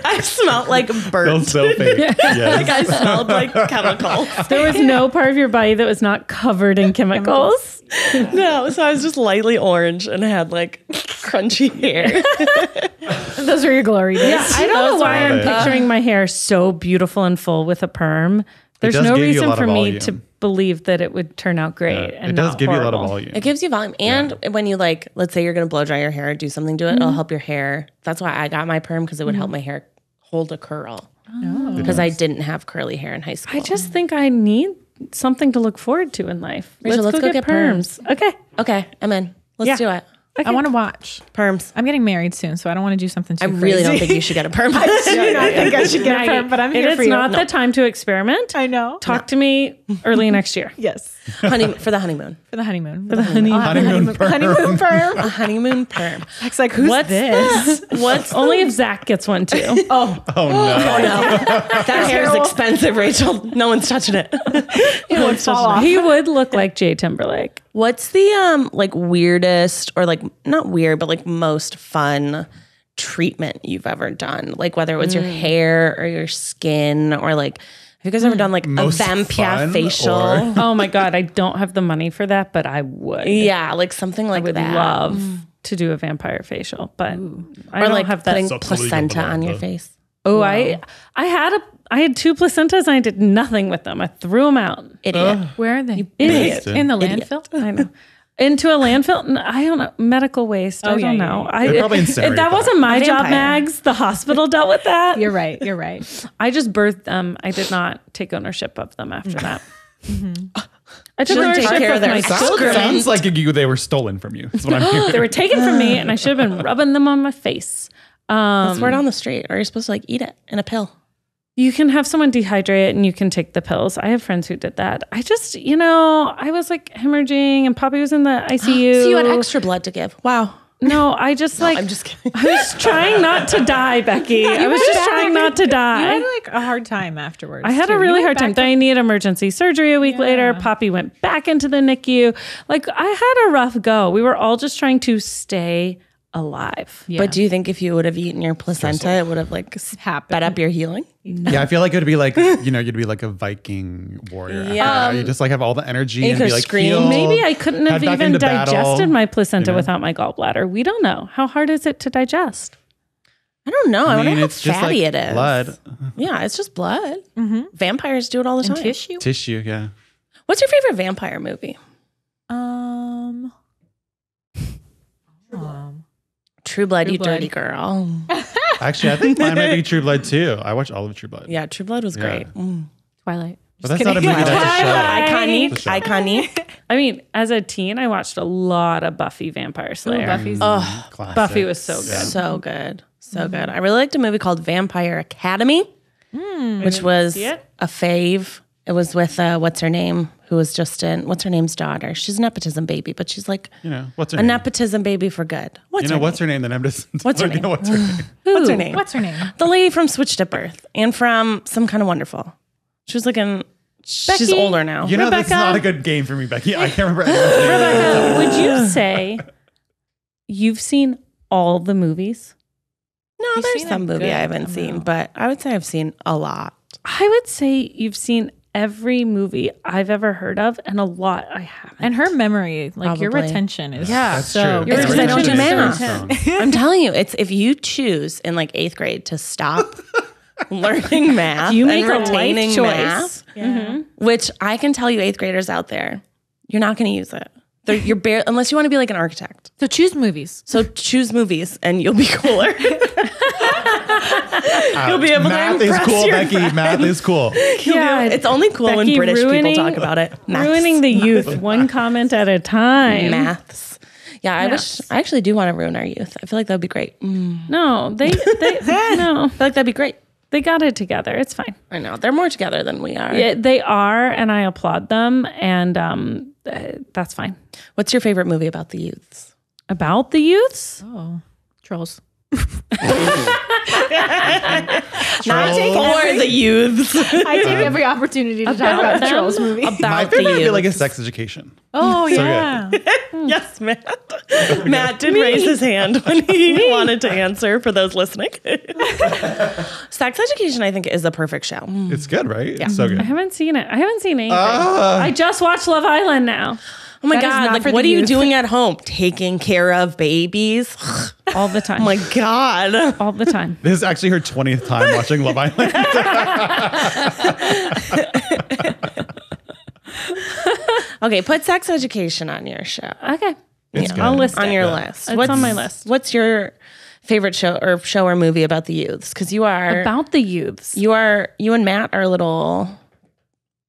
I smelled like burnt. Smells so fake. like I smelled like chemicals. There was no part of your body that was not covered in chemicals. No, so I was just lightly orange and had like crunchy hair. Those are your glory days. Yeah, I don't know why I'm it. picturing my hair so beautiful and full with a perm. There's does no give you a reason lot for of me volume. to believe that it would turn out great. Yeah, and it does not give you a lot of volume. It gives you volume. And when you like, let's say you're gonna blow dry your hair or do something to it, it'll mm-hmm. help your hair. That's why I got my perm because it would help mm-hmm. my hair hold a curl. Oh. Because I didn't have curly hair in high school. I just think I need something to look forward to in life. Rachel, let's go get perms. Okay. okay, I'm in. Let's Yeah. do it. I want to watch. Perms. I'm getting married soon, so I don't want to do something too I really don't think you should get a perm. I think I should get a perm, but I'm It here is for you. not the time to experiment. I know. Talk to me early next year. Yes. Honey for the honeymoon. For the honeymoon. For the honeymoon. Honeymoon oh, perm. honeymoon perm. A honeymoon perm. It's like, who's What's this? What's Only if Zach gets one too. Oh oh no. oh, no. that hair is expensive, Rachel. No one's touching it. no one's touching it. he would look like Jay Timberlake. What's the um like weirdest or like not weird, but like most fun treatment you've ever done? Like whether it was your hmm. hair or your skin or like have you guys ever hmm. done like Most a vampire facial? or- Oh my god, I don't have the money for that, but I would. Yeah, like something like I would that. love hmm. to do a vampire facial, but I or don't like have that. putting placenta on your face. Oh, I I had a I had two placentas and I did nothing with them. I threw them out. Idiot. Where are they? Idiot. In the landfill? I know. Into a landfill? I don't know. Medical waste. Oh, I Oh, yeah, don't yeah, know. yeah. I, They probably it- incinerate that that. wasn't my job. Mags. The hospital dealt with that. You're right. You're right. I just birthed them. I did not take ownership of them after that. Mm-hmm. I took Shouldn't take ownership care of of their my sounds- children. Sounds like you, they were stolen from you. That's what I'm hearing. They were taken from me, and I should have been rubbing them on my face. That's word um, on the street. Or you're supposed to like eat it in a pill. You can have someone dehydrate and you can take the pills. I have friends who did that. I just, you know, I was like hemorrhaging and Poppy was in the ICU. So you had extra blood to give. Wow. No, I just like, I'm just kidding. I was trying not to die, Becky. I was just trying not to You die. had like a hard time afterwards. I had too. a really hard time. Then I needed emergency surgery a week later. Poppy went back into the NICU. Like I had a rough go. We were all just trying to stay alive. Yeah. But do you think if you would have eaten your placenta, it would have like Happened. sped up your healing? Yeah, I feel like it would be like you know, you'd be like a Viking warrior. Yeah. that. you just like have all the energy you and be like scream. Maybe I couldn't have even into battle. digested my placenta without my gallbladder. We don't know. How hard is it to digest? I don't know. I, I wonder mean, how it's just fatty like it is. blood, Yeah, it's just blood. Mm-hmm. Vampires do it all the time. tissue. tissue. Yeah. What's your favorite vampire movie? Um. um, True Blood, you Blood. dirty girl. Actually, I think mine might be True Blood too. I watch all of True Blood. Yeah, True Blood was Yeah. great. Mm. Twilight. but that's not a movie. That's a show. Iconic, The show. iconic. I mean, as a teen, I watched a lot of Buffy Vampire Slayer. Buffy's mm, Classic. Buffy was so good. So good. So mm-hmm. good. I really liked a movie called Vampire Academy, mm. which was a fave. It was with uh, what's her name, who was just in what's her name's daughter. She's a nepotism baby, but she's like You know, what's her a name? nepotism baby for good. What's you know, her what's her name? Then I'm just. What's her name? What's her name? name? What's her name? What's her name? the lady from Switched at Birth and from Some Kind of Wonderful. She was like in. She's older now. You know, this is not a good game for me, Becky. I can't remember. anyone's. Rebecca, would you say you've seen all the movies? no, You've there's some movie I haven't seen, but I would say I've seen a lot. I would say you've seen every movie I've ever heard of, and a lot I haven't. And her memory, like your retention is Yeah. That's so true. It's because I don't do retention math. is so I'm telling you, it's if you choose in like eighth grade to stop learning math, You make and a life choice. math, which I can tell you, eighth graders out there, you're not going to use it. They're, you're bare unless you want to be like an architect. So choose movies. So choose movies, and you'll be cooler. You'll be able to Math is impress cool, your Becky. Math is cool. Yeah, it's only cool when British ruining- people talk about it. Maths. ruining the youth one comment at a time. maths. Yeah, I wish I actually do want to ruin our youth. I feel like that would be great. Mm, No, they they no, I feel like that'd be great. they got it together. It's fine. I know they're more together than we are. Yeah, they are, and I applaud them, and um, that's fine. What's your favorite movie about the youths? About the youths, Oh, trolls. Not for the youths. I take every opportunity to talk about the trolls movie. My about favorite, the I feel like, a youths. sex education. Oh So yeah. yes, Matt. Matt did raise his hand when he wanted to answer. For those listening, sex education, I think, is a perfect show. It's good, right? It's so I good. haven't seen it. I haven't seen anything. Ah. I just watched Love Island now, Oh my That is god! Like, what the are you doing at home? Taking care of babies? all the time. Oh my god! all the time. This is actually her 20th time watching Love Island. Okay, put sex education on your show. Okay, It's I'll good. list on it. your list. It's on my list. What's your favorite show or show or movie about the youths? Because you are About the youths. you are you and Matt are a little,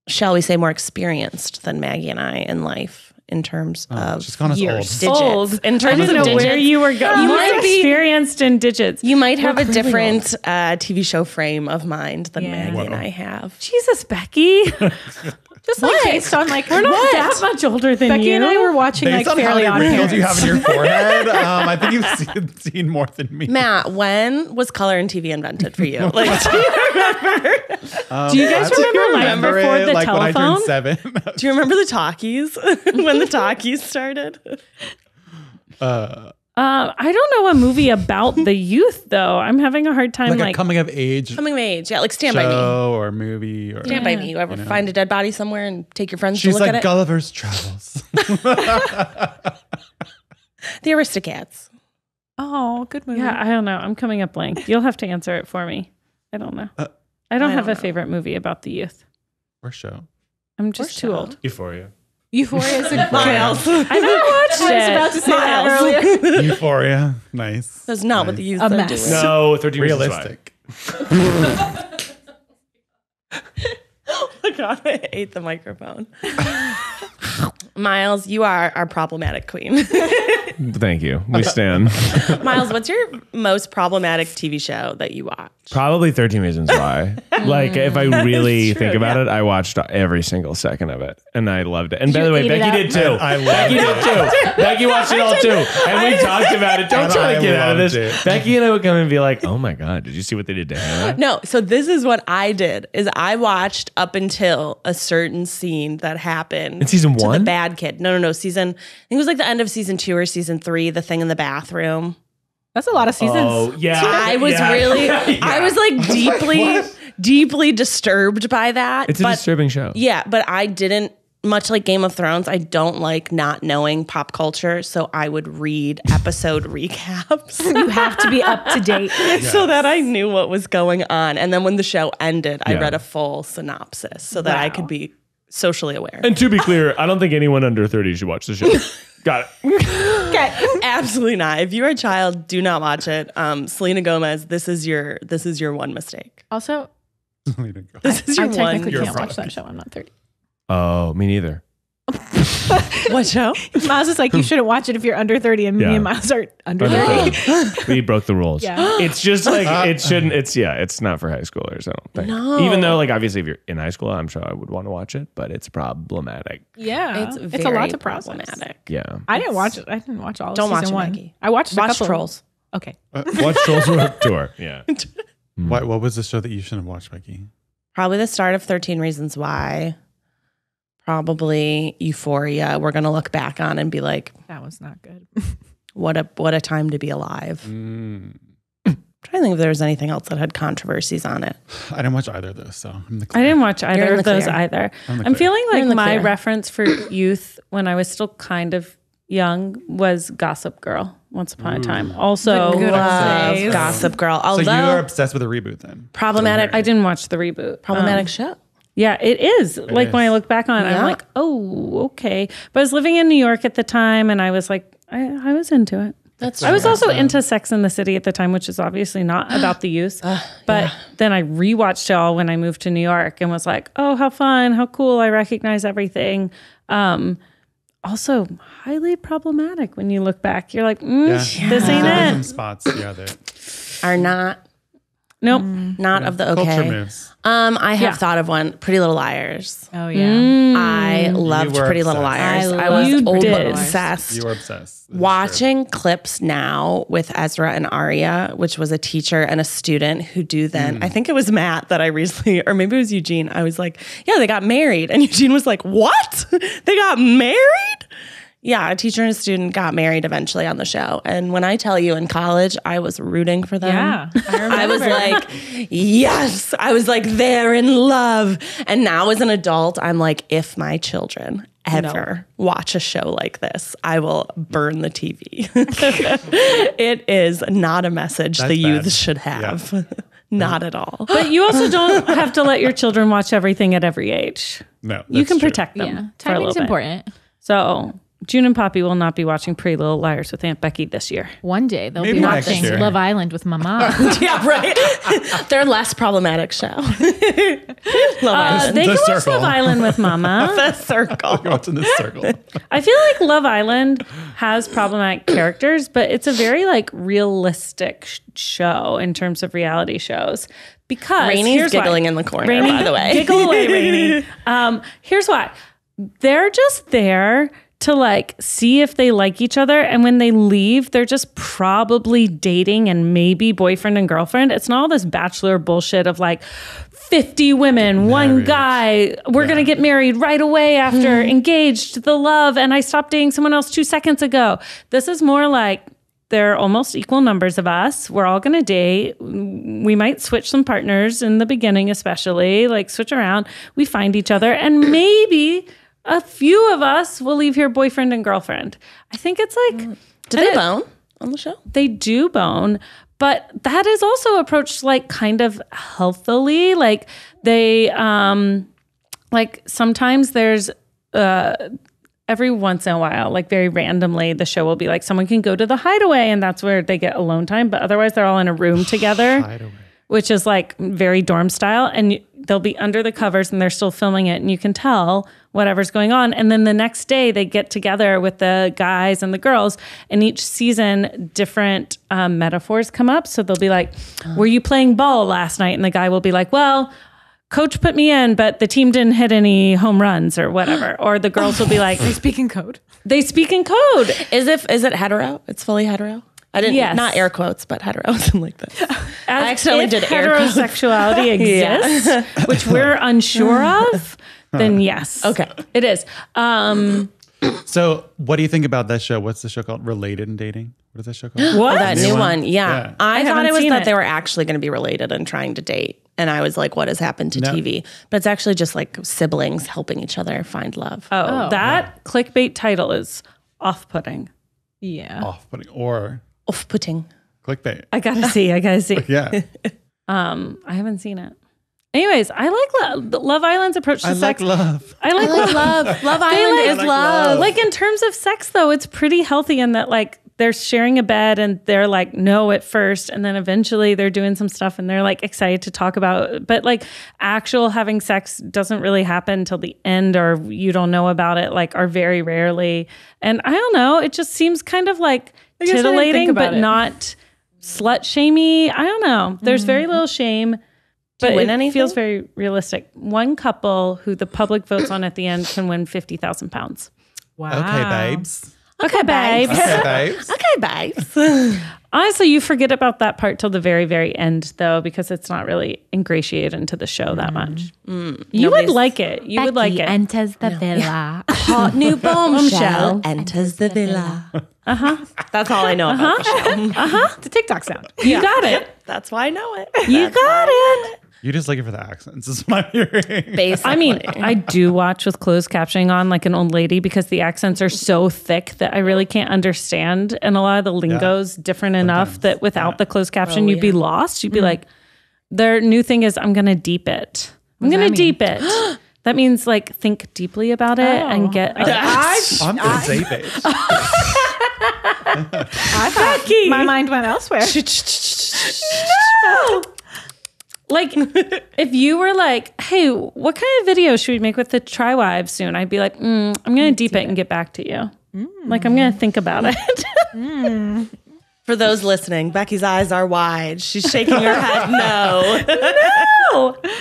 shall we say, more experienced than Maggie and I in life in terms of She's calling us years, old. digits. Old. In terms of digits, where you were going. You You might might be- experienced in digits. you might have a really different uh, TV show frame of mind than Yeah. Maggie and I have. Jesus, Becky. Just like based on like We're not that much older than Becky you. and I were watching Based like on how many wrinkles you have in your forehead, um, I think you've seen, seen more than me. Matt, when was color and TV invented for you? Like, do you, Um, Do you guys I think remember I Life Before it, the like when I Telephone? turned seven. do you remember the talkies when the talkies started? uh, Uh, I don't know a movie about the youth though. I'm having a hard time like, like, a coming of age Coming of age, yeah, like Stand by Me. show or movie. Or, Stand by Me. You ever find a dead body somewhere and take your friends She's to look like at it? Gulliver's Travels. the Aristocats. Oh, good movie. yeah, I don't know. I'm coming up blank. You'll have to answer it for me. I don't know. Uh, I don't I have don't a know. favorite movie about the youth. or show. I'm just too show. old. Euphoria. Euphoria is a good Miles. I never watched it. I was about to say that earlier. Euphoria. Nice. That's not what the youth A are mess. doing. No, 13 Reasons Realistic. Oh my god, I ate the microphone. Miles, you are our problematic queen. Thank you. We stand. Miles, what's your most problematic TV show that you watch? Probably 13 Reasons Why. like, if I really true, think about yeah. it, I watched every single second of it and I loved it. And by the way, eat it Becky up? did too. I loved Becky it. did too. Becky watched it all too. And we talked about it. Don't And try to I get out of loved this. it. Becky and I would come and be like, oh my God, did you see what they did to Hannah? No, so this is what I did is I watched up until a certain scene that happened In season to one? the bad kid. No, no, no. Season I think it was like the end of season two or season three, the thing in the bathroom. That's a lot of oh, seasons. Oh, yeah. I was Yeah. really Yeah. I was like deeply, deeply disturbed by that. It's a but disturbing show. yeah, but I didn't much like Game of Thrones, I don't like not knowing pop culture, so I would read episode recaps You have to be up to date. so that I knew what was going on. And then when the show ended, I read a full synopsis so that I could be socially aware. And to be clear, I don't think anyone under 30 should watch the show. Got it. Okay. Absolutely not. If you're a child, do not watch it. Um, Selena Gomez, this is your this is your one mistake. Also, This is I your one. technically You're can't watch product. that show. I'm not 30. Oh, me neither. What show? Miles is like, you shouldn't watch it if you're under 30, and Yeah. me and Miles are under 30. we broke the rules. Yeah. It's just like it shouldn't. It's yeah. It's not for high schoolers. I don't think. No. Even though like obviously if you're in high school, I'm sure I would want to watch it, but it's problematic. Yeah. It's It's, a very lot to process. problematic. Yeah. I didn't watch it. I didn't watch all of Don't watch season it, one. Maggie. I watched a Watch couple. Trolls. Okay. Uh, watch Trolls World Tour. Yeah. Why, what was the show that you shouldn't have watched, Becky? Probably the start of 13 Reasons Why. Probably Euphoria. We're gonna look back on and be like, That was not good. what a what a time to be alive. Mm. trying to think if there was anything else that had controversies on it. I didn't watch either of those, so I'm the I didn't watch either of those clear. either. I'm I'm feeling like my clear. reference for youth when I was still kind of young was Gossip Girl. Once upon a time. Also, The good old Love. Gossip Girl. So Although you are obsessed with the reboot then? problematic, I didn't watch the reboot. problematic Um, show. Yeah, it is. like when I look back on it, Yeah. I'm like, oh, okay. But I was living in New York at the time, and I was like, I, I was into it. That's true. I was also into Sex in the City at the time, which is obviously not about the youth. but then I rewatched it all when I moved to New York and was like, oh, how fun, how cool. I recognize everything. Um, also, highly problematic when you look back. You're like, mm, Yeah. this ain't Definitely some it. spots, yeah, that are not Nope. Mm. not of the culture okay. moves. Um, I have Yeah. thought of one. Pretty Little Liars. Oh, yeah. Mm. I mm. loved were Pretty Little. Liars. I I, was loved old did. obsessed. You were obsessed. That's Watching clips now with Ezra and Aria, which was a teacher and a student who do then, I think it was Matt that I recently, or maybe it was Eugene. I was like, yeah, they got married. And Eugene was like, what? they got married? Yeah, a teacher and a student got married eventually on the show. And when I tell you in college, I was rooting for them. Yeah, I remember. I was like, yes. I was like, they're in love. And now as an adult, I'm like, if my children ever watch a show like this, I will burn the TV. it is not a message the That's youth bad. should have. not at all. But you also don't have to let your children watch everything at every age. No, You can true. protect them. Yeah. for a Timing's little bit. important. So June and Poppy will not be watching Pretty Little Liars with Aunt Becky this year. One day they'll Maybe be watching year. Love Island with Mama. yeah, right. They're less problematic show. Love Uh, they The can watch. Love Island with Mama. the circle. You're watching this circle. I feel like Love Island has problematic characters, but it's a very like realistic show in terms of reality shows. Because Rainie's here's why. giggling in the corner, Rainie, by the way. giggle away, Rainie. Um, here's why: they're just there to like see if they like each other, and when they leave, they're just probably dating and maybe boyfriend and girlfriend. It's not all this bachelor bullshit of like. 50 women, one guy. We're going to get married right away after mm-hmm. engaged, the love, and I stopped dating someone else two seconds ago. This is more like there are almost equal numbers of us. We're all going to date. We might switch some partners in the beginning, especially like switch around. We find each other, and maybe a few of us will leave here boyfriend and girlfriend. I think it's like Do they bone on the show? they do bone but that is also approached like kind of healthily. Like they um like sometimes there's uh every once in a while like very randomly the show will be like someone can go to the hideaway and that's where they get alone time but otherwise they're all in a room together which is like very dorm style. And you, they'll be under the covers and they're still filming it and you can tell whatever's going on and then the next day they get together with the guys and the girls and each season different um, metaphors come up so they'll be like were you playing ball last night and the guy will be like well coach put me in but the team didn't hit any home runs or whatever or the girls will be like they speak in code. they speak in code Is it is it hetero? It's fully hetero. I didn't Yes. not air quotes, but hetero. Something like that. As I accidentally if did air quotes. heterosexuality exists, which we're unsure of, then yes. Okay. It is. Um, So, what do you think about that show? What's the show called? Related in Dating? What is that show called? what? that New new one? one. Yeah. Yeah. I, I thought it was that it. they were actually going to be related and trying to date. And I was like, what has happened to No. TV? But it's actually just like siblings helping each other find love. Oh, that clickbait title is off putting. Yeah. Off putting or Off putting. clickbait. I gotta see. I gotta see. Yeah. Um, I haven't seen it. Anyways, I like Lo- Love Island's approach to I like sex. love. I like love. love. Love Island like- is like love. love. Like in terms of sex, though, it's pretty healthy in that like they're sharing a bed and they're like no at first and then eventually they're doing some stuff and they're like excited to talk about it. but like actual having sex doesn't really happen until the end or you don't know about it like or very rarely and i don't know it just seems kind of like guess I didn't think titillating but it. not slut shamey i don't know there's very mm. little shame but win it anything? feels very realistic one couple who the public votes on at the end can win 50000 pounds Wow. Okay, babes. okay babes Okay, babes. Okay, babes. Honestly, you forget about that part till the very, very end, though, because it's not really ingratiated into the show that mm-hmm. much. Mm. You would like it. You would like it. enters the villa. Hot new bombshell Bombshell. enters the villa. Uh huh. That's all I know about the uh-huh. show. Uh-huh. It's a TikTok sound. you got it. That's why I know it. You got it. You just like it for the accents, is what I'm hearing. Basically. I mean, I do watch with closed captioning on like an old lady because the accents are so thick that I really can't understand. And a lot of the lingo lingo's different enough that without the closed caption, oh, you'd be lost. You'd be mm-hmm. like, their new thing is, I'm going to deep it. I'm going to deep it. that means like think deeply about it and oh. get. I'm gonna deep it. I thought my mind went elsewhere. Like, if you were like, hey, what kind of video should we make with the Try Wives soon? I'd be like, mm, I'm going to deep it and get back to you. Like, I'm going to think about it. for those listening, Becky's eyes are wide. She's shaking her head no. no.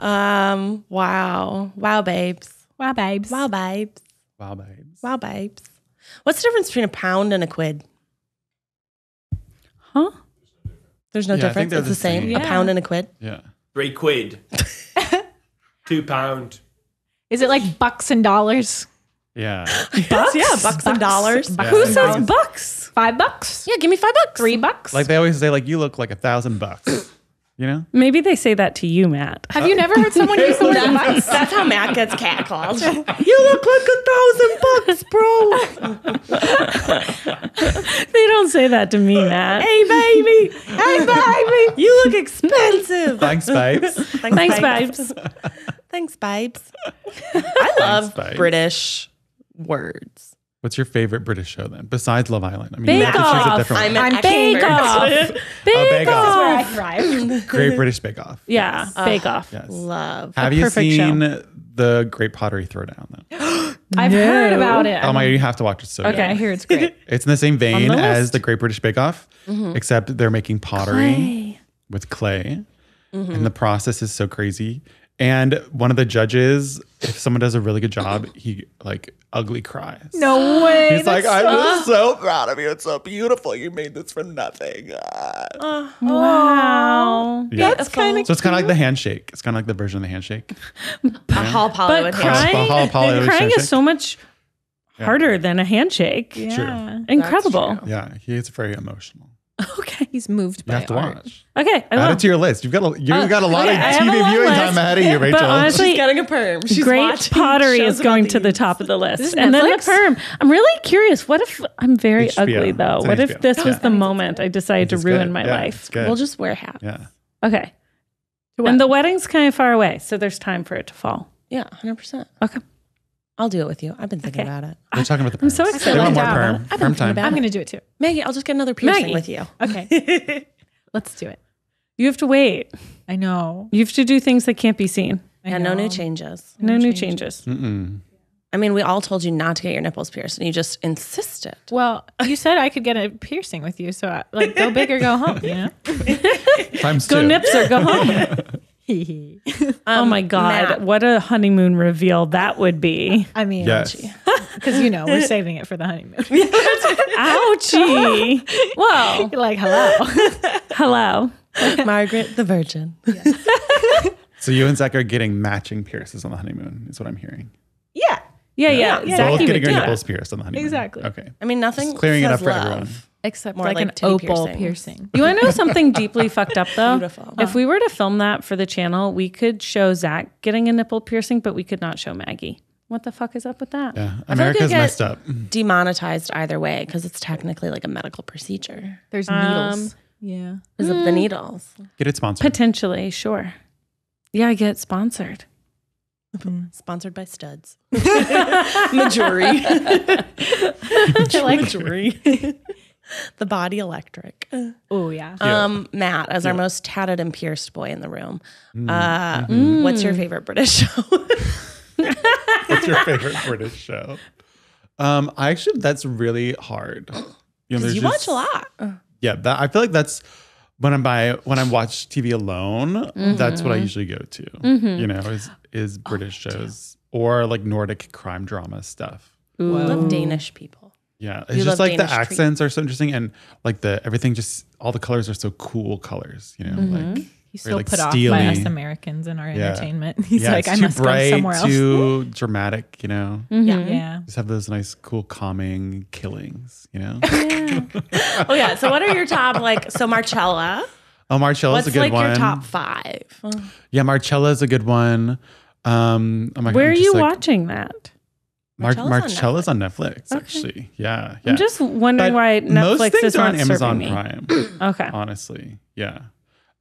Um, wow. Wow, babes. Wow, babes. Wow, babes. Wow, babes. Wow, babes. What's the difference between a pound and a quid? huh? There's no Yeah, I difference. think they're It's the the same. same. A pound and a quid. Yeah. Three quid. Two pound. Is it like bucks and dollars? Yeah. Bucks? Yeah, bucks and dollars. Bucks Who and says dollars. bucks? Five bucks? Yeah, give me five bucks. Three bucks? Like they always say, like you look like a thousand bucks. You know? Maybe they say that to you, Matt. Have you never heard someone use the word bucks? That's how Matt gets catcalled. you look like a thousand bucks, bro. They don't say that to me, Matt. hey, baby. Hey, baby. You look expensive. Thanks, babes. Thanks, babes. Thanks, babes. I love babes. British words. What's your favorite British show then, besides Love Island? I mean, Bake you could choose a Off. different I'm one. an I'm Bake expert. Off. Oh, Bake Bake Off. Where I thrive. Great British Bake Off. Yeah, Bake Off. Yes. Love. Have you perfect seen the Great Pottery Throwdown then? I've heard about it. Oh my, you have to watch it. So Okay. good. I hear it's great. It's in the same vein the as list. the Great British Bake Off, mm-hmm. except they're making pottery Clay. with clay, mm-hmm. and the process is so crazy. And one of the judges, if someone does a really good job, he like ugly cries. No way. He's like, I'm just so proud of you. It's so beautiful. You made this for nothing. Ah. Wow. Yeah. That's kind of So it's kind of like the handshake. It's kind of like the version of the handshake. a Hall But crying, Paul- Paul- Paul crying handshake. is so much harder than a handshake. Yeah. Incredible. Yeah, he is very emotional. Okay. He's moved You by have to art. watch. Okay. I Add will. it to your list. You've got a, you've oh, got a lot okay, I of have a TV long viewing list, time ahead of you, but Rachel. honestly- She's getting a perm. She's Great watching pottery shows is going to the top of the list. And then the Netflix? perm. I'm really curious. What if I'm very HBO. ugly though? It's an What if HBO. this was Yeah. the moment I decided to It's ruin good. my Yeah, life? Good. We'll just wear hats. yeah. Okay. what? And the wedding's kind of far away, so there's time for it to fall. Yeah, 100%. Okay. I'll do it with you. I've been thinking Okay. about it. We're talking about the I'm so perms. excited. They want more Down. perm. I've been Perm thinking time. about I'm going to do it too. Maggie, I'll just get another piercing Maggie. with you. Okay. Let's do it. You have to wait. I know. You have to do things that can't be seen. I Yeah, no know. new changes. No new changes. Mm-mm. I mean, we all told you not to get your nipples pierced, and you just insisted. Well, you said I could get a piercing with you, so I, like go big or go home. You know. Times Go two. nips or go home. oh um, my god, Matt. what a honeymoon reveal that would be. I mean, Yes. because you know we're saving it for the honeymoon. Ouchie. Whoa. You're like, hello. Hello. Margaret the Virgin. So you and Zach are getting matching pierces on the honeymoon, is what I'm hearing. yeah. Yeah, yeah. Yeah. Zachy Both would getting your nipples pierced on the honeymoon. Exactly. Okay. I mean, nothing. Just clearing it up for love. everyone. Except More like, like an titty opal piercings. piercing. You want to know something deeply fucked up though? Beautiful. If we were to film that for the channel, we could show Zach getting a nipple piercing, but we could not show Maggie. What the fuck is up with that? Yeah. feel like America's I get- messed up. Demonetized either way because it's technically like a medical procedure There's Um, needles. yeah. because of the needles. Get it sponsored. Potentially, sure. Yeah, I get sponsored. Sponsored by Studs. Mejuri. Electric. the body electric. Oh yeah. Um, Matt, as our most tatted and pierced boy in the room, Mm. uh, Mm-hmm. what's your favorite British show? What's your favorite British show? Um, I actually that's really hard. You know, you just- watch a lot. Yeah, that I feel like that's when I'm by when I watch TV alone. That's what I usually go to. You know, is is British shows or like Nordic crime drama stuff. I love Danish people. Yeah, You it's just love like the Danish treat- accents are so interesting and like the everything just all the colors are so cool colors. You know, like He's very, so like put off steely. by us Americans and our Yeah. entertainment. He's yeah, like, it's I too must bright, go somewhere else. too dramatic. You know, Yeah. yeah. just have those nice, cool, calming killings. You know. Oh yeah. So what are your top like? So Marcella. Oh, Marcella's What's a good like one. your top five? Yeah, Marcella's a good one. Um, oh my God, Where I'm are you like- watching that? Mar- Marcella's on Marcella's on Netflix, actually. Yeah, yeah. I'm just wondering But why most Netflix things is are not on Amazon serving me. Prime. Okay. honestly, yeah.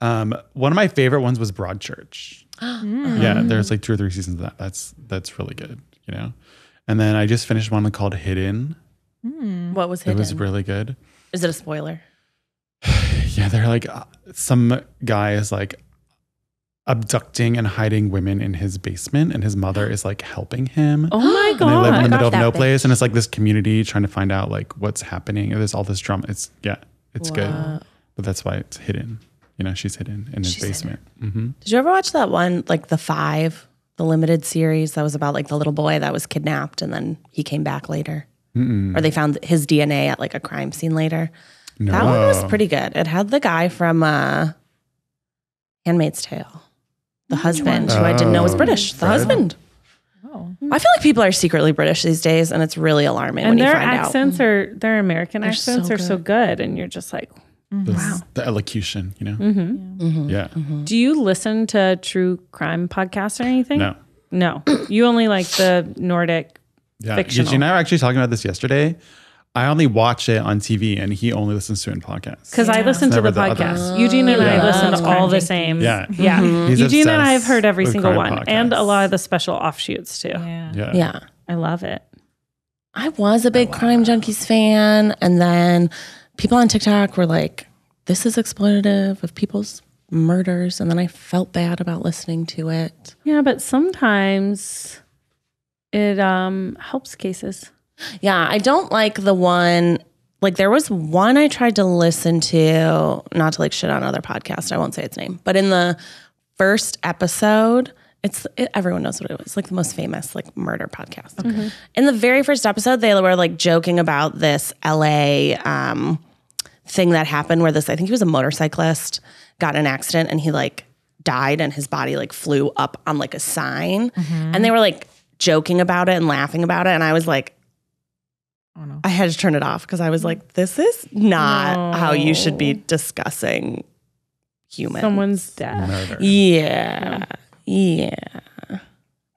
Um, one of my favorite ones was Broadchurch. Yeah, there's like two or three seasons of that. That's that's really good. You know, and then I just finished one called Hidden. What was Hidden? It was really good. Is it a spoiler? Yeah, they're like uh, some guy is like abducting and hiding women in his basement, and his mother is like helping him. Oh my and they live in the middle of that no bitch. place, and it's like this community trying to find out like what's happening. There's all this drama. It's yeah, it's good, but that's why it's hidden. You know, she's hidden in his basement. hmm Did you ever watch that one, like the Five, the limited series that was about like the little boy that was kidnapped and then he came back later, or they found his DNA at like a crime scene later? No, That one was pretty good. It had the guy from uh, Handmaid's Tale, the husband who I didn't know was Oh, British. The right. husband. Oh. I feel like people are secretly British these days, and it's really alarming when and you their find accents are their American so accents are so good and you're just like wow, the elocution. You know, Mm-hmm. yeah, do you listen to true crime podcasts or anything no, no you only like the nordic yeah. Fictional. Eugene and I were actually talking about this yesterday. I only watch it on TV, and he only listens to it in podcasts. because I listen to Never the the podcast. Eugene and I Yeah. listen to all the same. Yeah. yeah. He's Eugene and I have heard every single crime one, and a lot of the special offshoots too. Yeah. yeah, yeah. I love it. I was a big Crime Junkies fan, and then people on TikTok were like, "This is exploitative of people's murders," and then I felt bad about listening to it. Yeah, but sometimes it um helps cases. Yeah, I don't like the one. Like there was one I tried to listen to, not to like shit on other podcasts. I won't say its name, but in the first episode, it's it, everyone knows what it was. Like the most famous like murder podcast. In the very first episode, they were like joking about this LA um, thing that happened where this I think he was a motorcyclist got in an accident and he like died and his body like flew up on like a sign, and they were like joking about it and laughing about it, and I was like. Oh no. I had to turn it off because I was like, this is not how you should be discussing humans. Someone's dead. murder. Yeah. Yeah.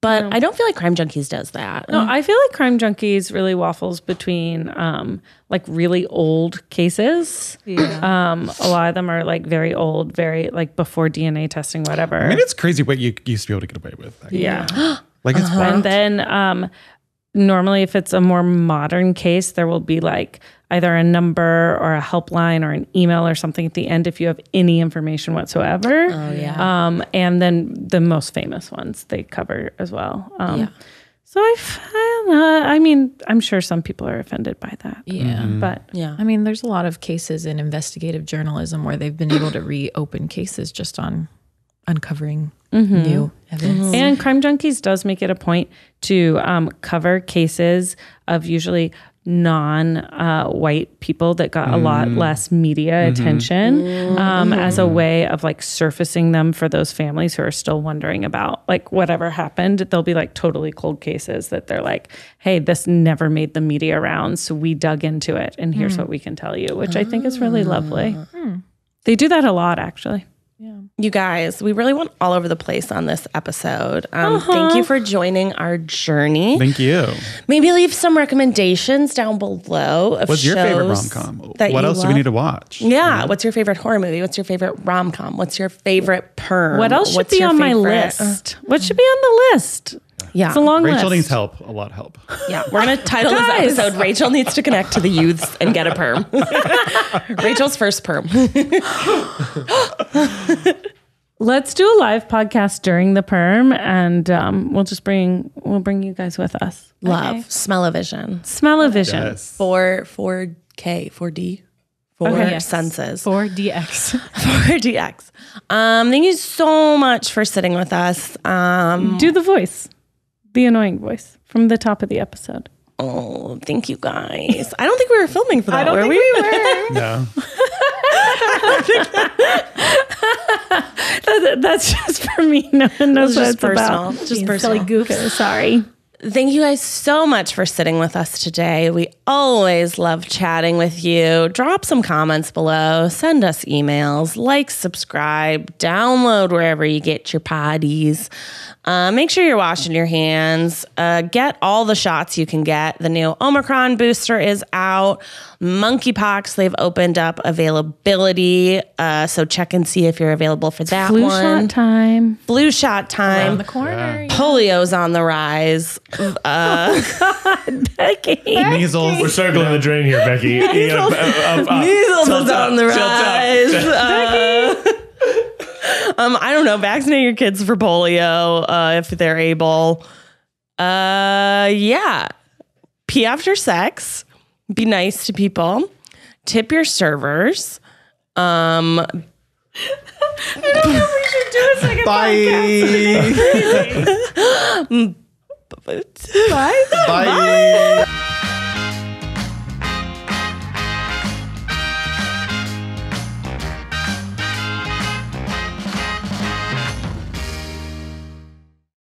But I don't feel like Crime Junkies does that. No, I feel like Crime Junkies really waffles between um, like really old cases. Yeah. Um, a lot of them are like very old, very like before DNA testing, whatever. I mean, it's crazy what you used to be able to get away with. back then. yeah. like it's wild. And then um, normally, if it's a more modern case, there will be like either a number or a helpline or an email or something at the end if you have any information whatsoever. Oh, yeah. Um, and then the most famous ones they cover as well. Um, Yeah. So I, f- I don't know. I mean, I'm sure some people are offended by that. Yeah. But yeah. I mean, there's a lot of cases in investigative journalism where they've been able to reopen cases just on uncovering mm-hmm. new evidence. Mm-hmm. And Crime Junkies does make it a point to um, cover cases of usually non uh, white people that got a lot mm. less media mm-hmm. attention mm. um, as a way of like surfacing them for those families who are still wondering about like whatever happened. They'll be like totally cold cases that they're like, hey, this never made the media rounds. So we dug into it and here's mm. what we can tell you, which I think is really ah. lovely. Hmm. They do that a lot actually. You guys, we really went all over the place on this episode. Um, Thank you for joining our journey. Thank you. Maybe leave some recommendations down below of What's your favorite rom com? What you else do we need to watch? Yeah. What's your favorite horror movie? What's your favorite rom com? What's your favorite perm? What else should What's be your on my favorite- list? what should be on the list? Yeah. It's a long Rachel list. needs help. A lot of help. Yeah, we're gonna title Guys. this episode "Rachel needs to connect to the youths and get a perm." Rachel's first perm. Let's do a live podcast during the perm, and um, we'll just bring we'll bring you guys with us. Love, smell-o-vision, Smell of vision. Yes. four four K, four D, four Okay, yes. senses, For DX. four DX. Um, thank you so much for sitting with us. Um, Do the voice, the annoying voice from the top of the episode. oh, thank you guys. I don't think we were filming for that. I don't were we? No. That- That's just for me. No one knows what just it's about. personal. Just Being personal. Silly goofs. Sorry. Thank you guys so much for sitting with us today. We always love chatting with you. Drop some comments below, send us emails, like, subscribe, download wherever you get your potties. Uh, make sure you're washing your hands. Uh, get all the shots you can get. The new Omicron booster is out. Monkeypox, they've opened up availability. Uh, so check and see if you're available for that Flu one. shot time. Flu shot time. the corner. Polio's on the rise. Becky. Measles. We're circling the drain here, Becky. You gotta- uh, uh, uh, Measles is on the rise. Uh, um, I don't know. Vaccinate your kids for polio uh, if they're able. Uh, yeah. Pee after sex. Be nice to people. Tip your servers. Um, Bye. Bye. Bye.